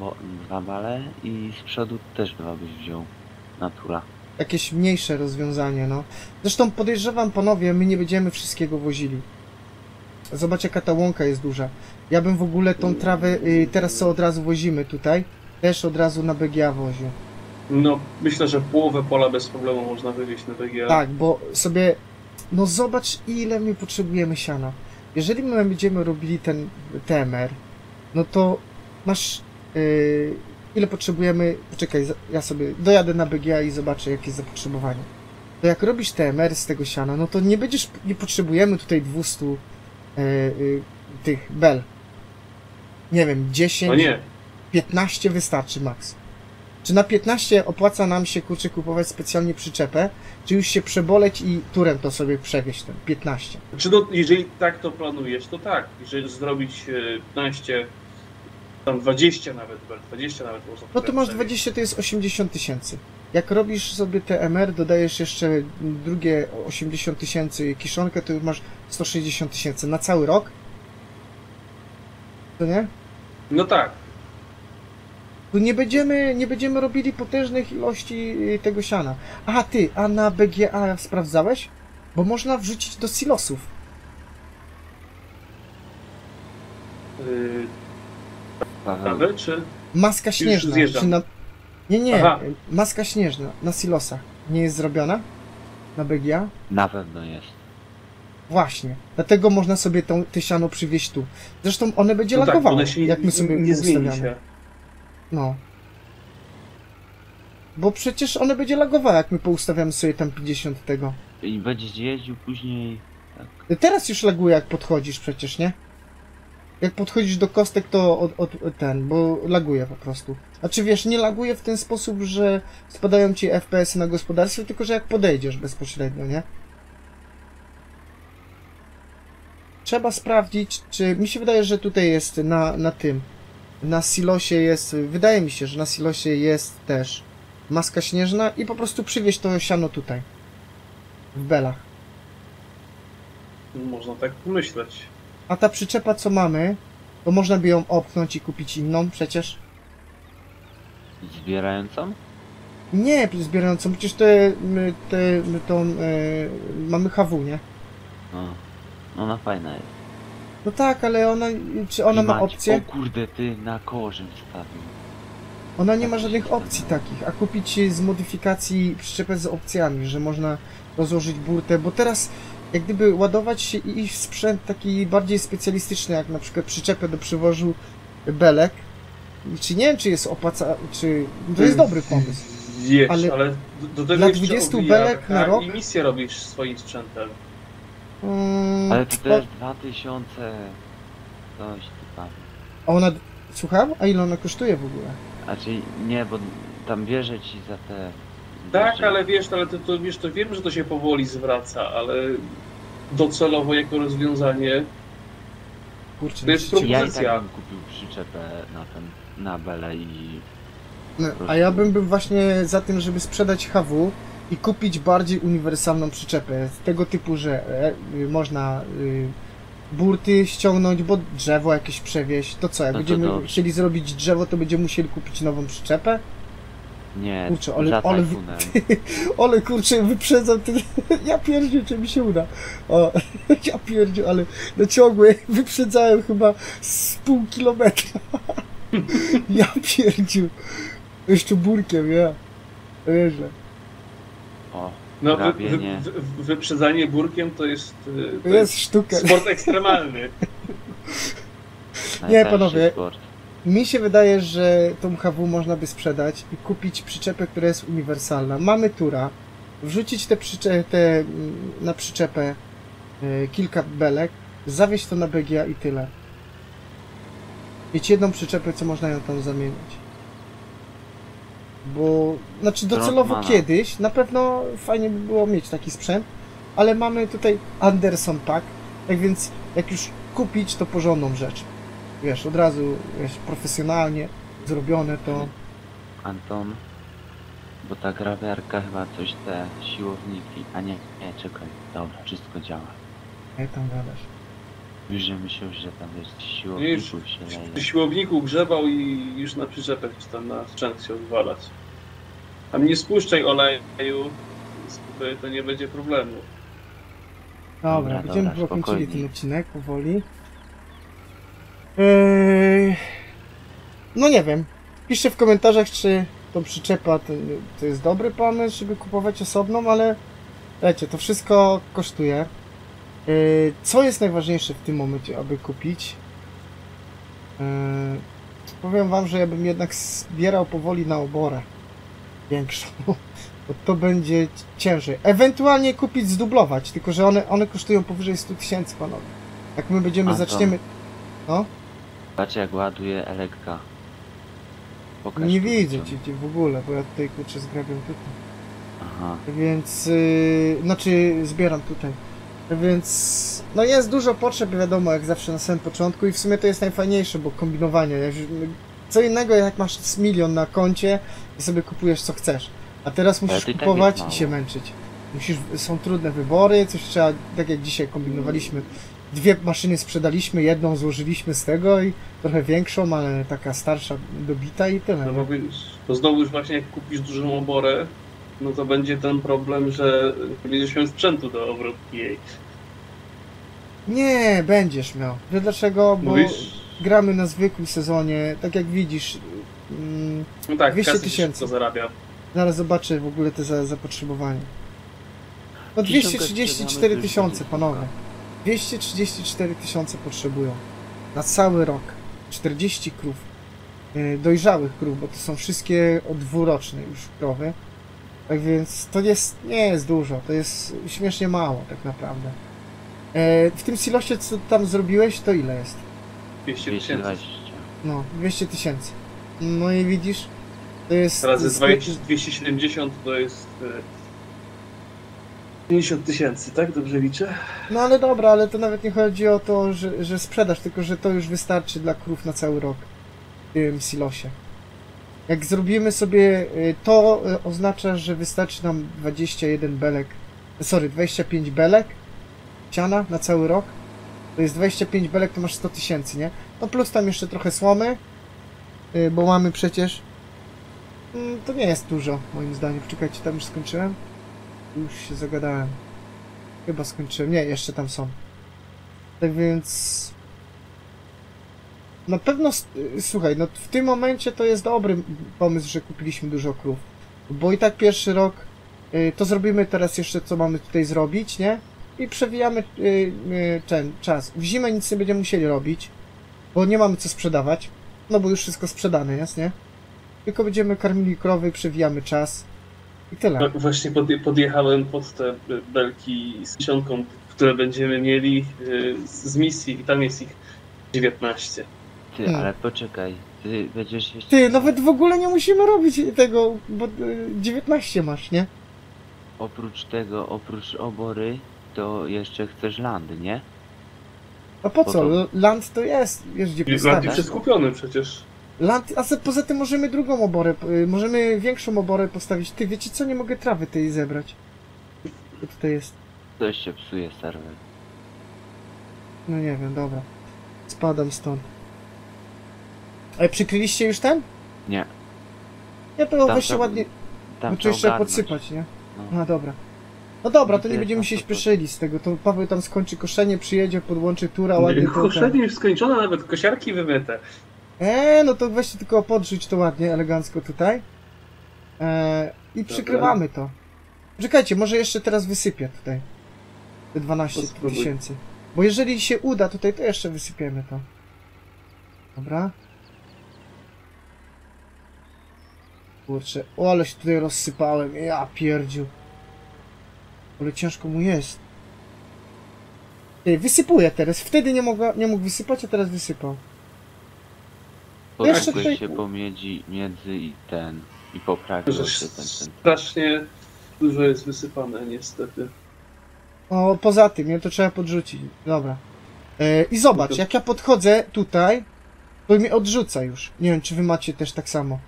dwa bale i z przodu też dwa byś wziął. Natura. jakieś mniejsze rozwiązanie, no. Zresztą podejrzewam, panowie, my nie będziemy wszystkiego wozili. Zobacz, jaka ta łąka jest duża. Ja bym w ogóle tą trawę, y, teraz co od razu wozimy tutaj, też od razu na BGA woził. No, myślę, że połowę pola bez problemu można wywieźć na BGA. Tak, bo sobie, no zobacz, ile my potrzebujemy siana. Jeżeli my będziemy robili ten TMR, no to masz, y, ile potrzebujemy, poczekaj, ja sobie dojadę na BGA i zobaczę, jakie jest zapotrzebowanie. To jak robisz TMR z tego siana, no to nie będziesz, nie potrzebujemy tutaj 200 y, y, tych bel. Nie wiem, 10, No nie, 15 wystarczy max. Czy na 15 opłaca nam się kurczę kupować specjalnie przyczepę, czy już się przeboleć i turem to sobie przewieźć ten 15? Czy no, jeżeli tak to planujesz, to tak. Jeżeli zrobić e, 15, tam 20 nawet, bel, 20 nawet można No to masz przewieźć. 20 to jest 80 tysięcy. Jak robisz sobie TMR, dodajesz jeszcze drugie 80 tysięcy kiszonkę, to już masz 160 tysięcy na cały rok. To nie? No tak. Tu nie będziemy, nie będziemy robili potężnych ilości y, tego siana. Aha, ty, a na BGA sprawdzałeś? Bo można wrzucić do silosów. Yy? Czy Maska śnieżna. Czy na... Nie, nie, Aha. maska śnieżna na silosach. Nie jest zrobiona? Na BGA? na pewno jest. Właśnie. Dlatego można sobie tą, te siano przywieźć tu. Zresztą one będzie no tak, one się jak my sobie nie ustawiamy. się. No. Bo przecież one będzie lagowało, jak my poustawiamy sobie tam 50 tego. I będziesz jeździł później. Tak. Teraz już laguje, jak podchodzisz przecież, nie? Jak podchodzisz do kostek, to od, od, ten, bo laguje po prostu. Znaczy wiesz, nie laguje w ten sposób, że spadają ci FPS na gospodarstwie, tylko że jak podejdziesz bezpośrednio, nie? Trzeba sprawdzić, czy... Mi się wydaje, że tutaj jest na, na tym. Na silosie jest... Wydaje mi się, że na silosie jest też maska śnieżna i po prostu przywieźć to siano tutaj. W belach. Można tak pomyśleć. A ta przyczepa, co mamy, to można by ją opchnąć i kupić inną przecież. Zbierającą? Nie zbierającą, przecież te, te, tą, e, mamy HW, nie? No. No ona fajna jest. No tak, ale ona, czy ona I ma mać- opcję? O kurde, ty na koło żem wstawił. Ona nie ma żadnych opcji takich, a kupić z modyfikacji przyczepę z opcjami, że można rozłożyć burtę, bo teraz jak gdyby ładować się i iść w sprzęt taki bardziej specjalistyczny, jak na przykład przyczepę do przywożu belek, czy nie wiem, czy jest opłaca, czy... To jest dobry pomysł. Wiesz, Ale ale, do, do tego dla jeszcze 20 owija belek na rok? I misję robisz swoim sprzętem. Mm, Ale to też 2000... Coś Paweł. A ona... Słucham? A ile ona kosztuje w ogóle? Znaczy nie, bo tam bierze ci za te... Tak, bierze- ale wiesz, ale to, to wiesz, to wiem, że to się powoli zwraca, ale docelowo jako rozwiązanie Kurczę, To jest myślicie- Ja i propozycja. tak bym kupił przyczepę na ten... na belę i... No, a ja bym był właśnie za tym, żeby sprzedać HW i kupić bardziej uniwersalną przyczepę. Z tego typu, że e, y, można y, burty ściągnąć, bo drzewo jakieś przewieźć. To co, jak No to będziemy dobrze. chcieli zrobić drzewo, to będziemy musieli kupić nową przyczepę? Nie, Kurczę, ale- ale-. [laughs] Ole kurczę, wyprzedzam ten... [laughs] Ja pierdziu, czy mi się uda. O, [laughs] ja pierdziu, ale na ciągłe wyprzedzałem chyba z pół kilometra. Ja pierdziu. Jeszcze burkiem, ja. Wiesz, O, No, wy, wy, nie. wy, wyprzedzanie burkiem to jest, y, to to jest sztuka. sport ekstremalny. najtańszy panowie. Sport. Mi się wydaje, że tą HW można by sprzedać i kupić przyczepę, która jest uniwersalna. Mamy tura, wrzucić te, przycze- te mm, na przyczepę y, kilka belek, zawieźć to na BGA i tyle. Mieć jedną przyczepę, co można ją tam zamienić. Bo, znaczy docelowo kiedyś, na pewno fajnie by było mieć taki sprzęt, ale mamy tutaj Anderson Pack, tak więc jak już kupić, to porządną rzecz. Wiesz, od razu, wiesz, profesjonalnie zrobione to. Anton, bo ta grawiarka chyba coś te siłowniki, a nie, nie, czekaj, dobra, wszystko działa. Jak tam gadasz? Już że myślał, że tam jest Już siłowników się przy leje. siłowniku grzebał i już na przyczepę czy tam na sprzęt się odwalać. Tam nie spuszczaj oleju z kupy, to nie będzie problemu. Dobra, Dobra, będziemy dobra, ten odcinek powoli. Eee... No nie wiem. Piszcie w komentarzach, czy to przyczepa to, to jest dobry pomysł, żeby kupować osobną, ale wiecie, to wszystko kosztuje. Eee, Co jest najważniejsze w tym momencie, aby kupić? Eee, Powiem wam, że ja bym jednak zbierał powoli na oborę większą. [laughs] Bo to będzie ciężej. Ewentualnie kupić, zdublować, tylko że one, one kosztują powyżej 100 tysięcy, panowie. Jak my będziemy, Anton. zaczniemy... No, Patrz jak ładuje elekka. Pokaż nie widzę cię, cię w ogóle, bo ja tutaj kurczę zgrabiam tutaj. Aha, Więc, yy, znaczy zbieram tutaj. Więc, no jest dużo potrzeb, wiadomo, jak zawsze na samym początku i w sumie to jest najfajniejsze, bo kombinowanie. Co innego jak masz milion na koncie i sobie kupujesz co chcesz. A teraz musisz tak kupować i się męczyć. Musisz, są trudne wybory, coś trzeba, tak jak dzisiaj kombinowaliśmy. Dwie maszyny sprzedaliśmy, jedną złożyliśmy z tego i trochę większą, ale taka starsza, dobita i tyle. No nie? bo, wiesz, bo znowu już właśnie jak kupisz dużą oborę, no to będzie ten problem, że nie będziesz miał sprzętu do obróbki jej. Nie, będziesz miał. Wiesz dlaczego? Bo Mówisz? gramy na zwykłym sezonie, tak jak widzisz. Mm, No tak, 200 kasy się tysięcy. zarabia. zaraz zobaczę w ogóle te za, zapotrzebowanie. No Dziesiątkę 234 sprzedamy, to tysiące, panowie. będzie 234 tysiące potrzebują. Na cały rok. 40 krów. Yy, dojrzałych krów, bo to są wszystkie od dwuroczne już krowy. Tak więc to jest, nie jest dużo, to jest śmiesznie mało tak naprawdę. E, w tym silosie, co tam zrobiłeś, to ile jest? 200 tysięcy. 220. No, 200 tysięcy. No i widzisz, to jest... Razy z- 20, 270 to jest e, 50 tysięcy, tak? Dobrze liczę? No ale dobra, ale to nawet nie chodzi o to, że, że sprzedaż, tylko że to już wystarczy dla krów na cały rok w tym silosie. Jak zrobimy sobie y, to, y, oznacza, że wystarczy nam 21 belek, sorry, 25 belek siana na cały rok. To jest 25 belek, to masz 100 tysięcy, nie? No plus tam jeszcze trochę słomy, y, bo mamy przecież... Mm, To nie jest dużo, moim zdaniem. Czekajcie, tam już skończyłem? Już się zagadałem. Chyba skończyłem. Nie, jeszcze tam są. Tak więc. Na pewno, słuchaj, no w tym momencie to jest dobry pomysł, że kupiliśmy dużo krów. Bo i tak pierwszy rok y, to zrobimy teraz jeszcze, co mamy tutaj zrobić, nie? I przewijamy y, y, ten czas. W zimę nic nie będziemy musieli robić, bo nie mamy co sprzedawać. No bo już wszystko sprzedane jest, nie? Tylko będziemy karmili krowy, przewijamy czas. I tyle. No, właśnie podje, podjechałem pod te belki z kisionką, które będziemy mieli z misji i tam jest ich 19. Ty, Hmm. ale poczekaj, ty będziesz jeszcze... Ty, nawet w ogóle nie musimy robić tego, bo y, 19 masz, nie? Oprócz tego, oprócz obory, to jeszcze chcesz land, nie? A po Bo co? to- Land to jest, wiesz gdzie Land postawić. już jest kupiony przecież. Land, a se- poza tym możemy drugą oborę, y, możemy większą oborę postawić. Ty, wiecie co, nie mogę trawy tej zebrać. Co tutaj jest? Coś się psuje serwer. No nie wiem, dobra. Spadam stąd. Ale przykryliście już ten? Nie. Nie, to Tam weź się trzeba- ładnie, Tam bo tu trzeba jeszcze ogarnąć. podsypać, nie? No. No dobra. No dobra, to nie będziemy się śpieszyli z tego, to Paweł tam skończy koszenie, przyjedzie, podłączy tura, ładnie to... Koszenie już skończone, nawet kosiarki wymyte. Eee, no to weźcie tylko podrzuć to ładnie, elegancko tutaj. Eee, I przykrywamy to. Czekajcie, może jeszcze teraz wysypię tutaj. Te 12 To spróbuj. tysięcy. Bo jeżeli się uda tutaj, to jeszcze wysypiemy to. Dobra. Kurczę, o ale się tutaj rozsypałem, ja pierdziu. Ale ciężko mu jest. Ty, wysypuję teraz, wtedy nie, mogła, nie mógł wysypać, a teraz wysypał. Jeszcze tutaj- się pomiędzy między i ten i poprawił się ten, ten. strasznie dużo jest wysypane, niestety. O, poza tym, nie, to trzeba podrzucić. Dobra. E, I zobacz, jak ja podchodzę tutaj, to mnie odrzuca już. Nie wiem, czy wy macie też tak samo.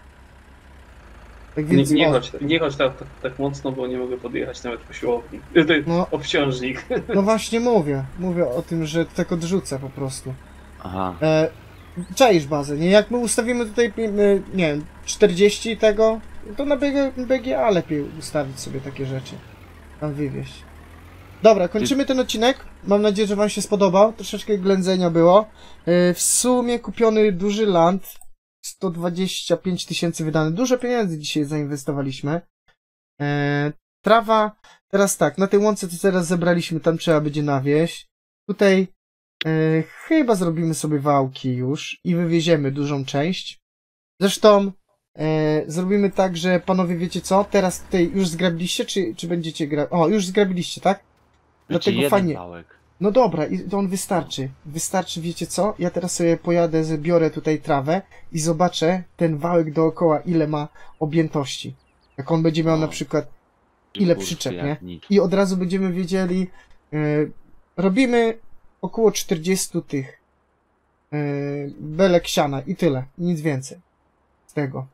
Tak Nie, więc, nie o, chodź, nie chodź tak, tak, tak mocno, bo nie mogę podjechać nawet po siłowni. [laughs] No. Obciążnik. [laughs] no właśnie mówię. Mówię o tym, że tak odrzuca po prostu. Aha. E, czaisz bazę, nie? Jak my ustawimy tutaj, nie wiem, 40 tego, to na BG, BGA lepiej ustawić sobie takie rzeczy. Tam wywieźć. Dobra, kończymy ten odcinek. Mam nadzieję, że wam się spodobał. Troszeczkę ględzenia było. E, w sumie kupiony duży land. 125 tysięcy wydane. Dużo pieniędzy dzisiaj zainwestowaliśmy. E, trawa, teraz tak, na tej łące to teraz zebraliśmy, tam trzeba będzie nawieść. Tutaj E, chyba zrobimy sobie wałki już i wywieziemy dużą część. Zresztą e, zrobimy tak, że panowie wiecie co? Teraz tutaj już zgrabiliście, czy, czy będziecie grać? O, już zgrabiliście, tak? Dlatego fajnie. Pałek. No dobra, i to on wystarczy. Wystarczy, wiecie co? Ja teraz sobie pojadę, zbiorę tutaj trawę i zobaczę ten wałek dookoła, ile ma objętości. Jak on będzie miał O. na przykład Ile przyczep, nie? i od razu będziemy wiedzieli, e, robimy około 40 tych e, belek siana i tyle, nic więcej z tego.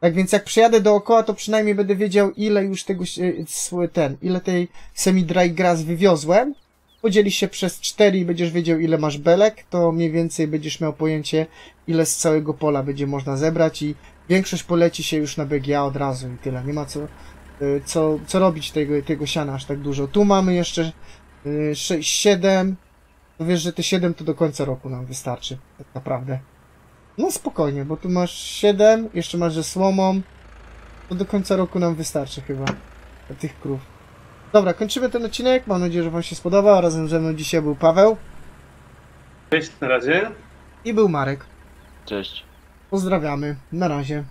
Tak więc jak przyjadę dookoła, to przynajmniej będę wiedział, ile już tego, sły- ten, ile tej semi-dry grass wywiozłem. Podzielisz się przez 4 i będziesz wiedział, ile masz belek, to mniej więcej będziesz miał pojęcie, ile z całego pola będzie można zebrać i większość poleci się już na BGA od razu i tyle. Nie ma co, y, co, co robić tego, tego siana aż tak dużo. Tu mamy jeszcze 6, 7. To wiesz, że te 7 to do końca roku nam wystarczy, tak naprawdę. No spokojnie, bo tu masz 7, jeszcze masz ze słomą. To do końca roku nam wystarczy chyba. Tych krów. Dobra, kończymy ten odcinek. Mam nadzieję, że Wam się spodobał. Razem ze mną dzisiaj był Paweł Cześć, na razie. i był Marek. Cześć. Pozdrawiamy. Na razie.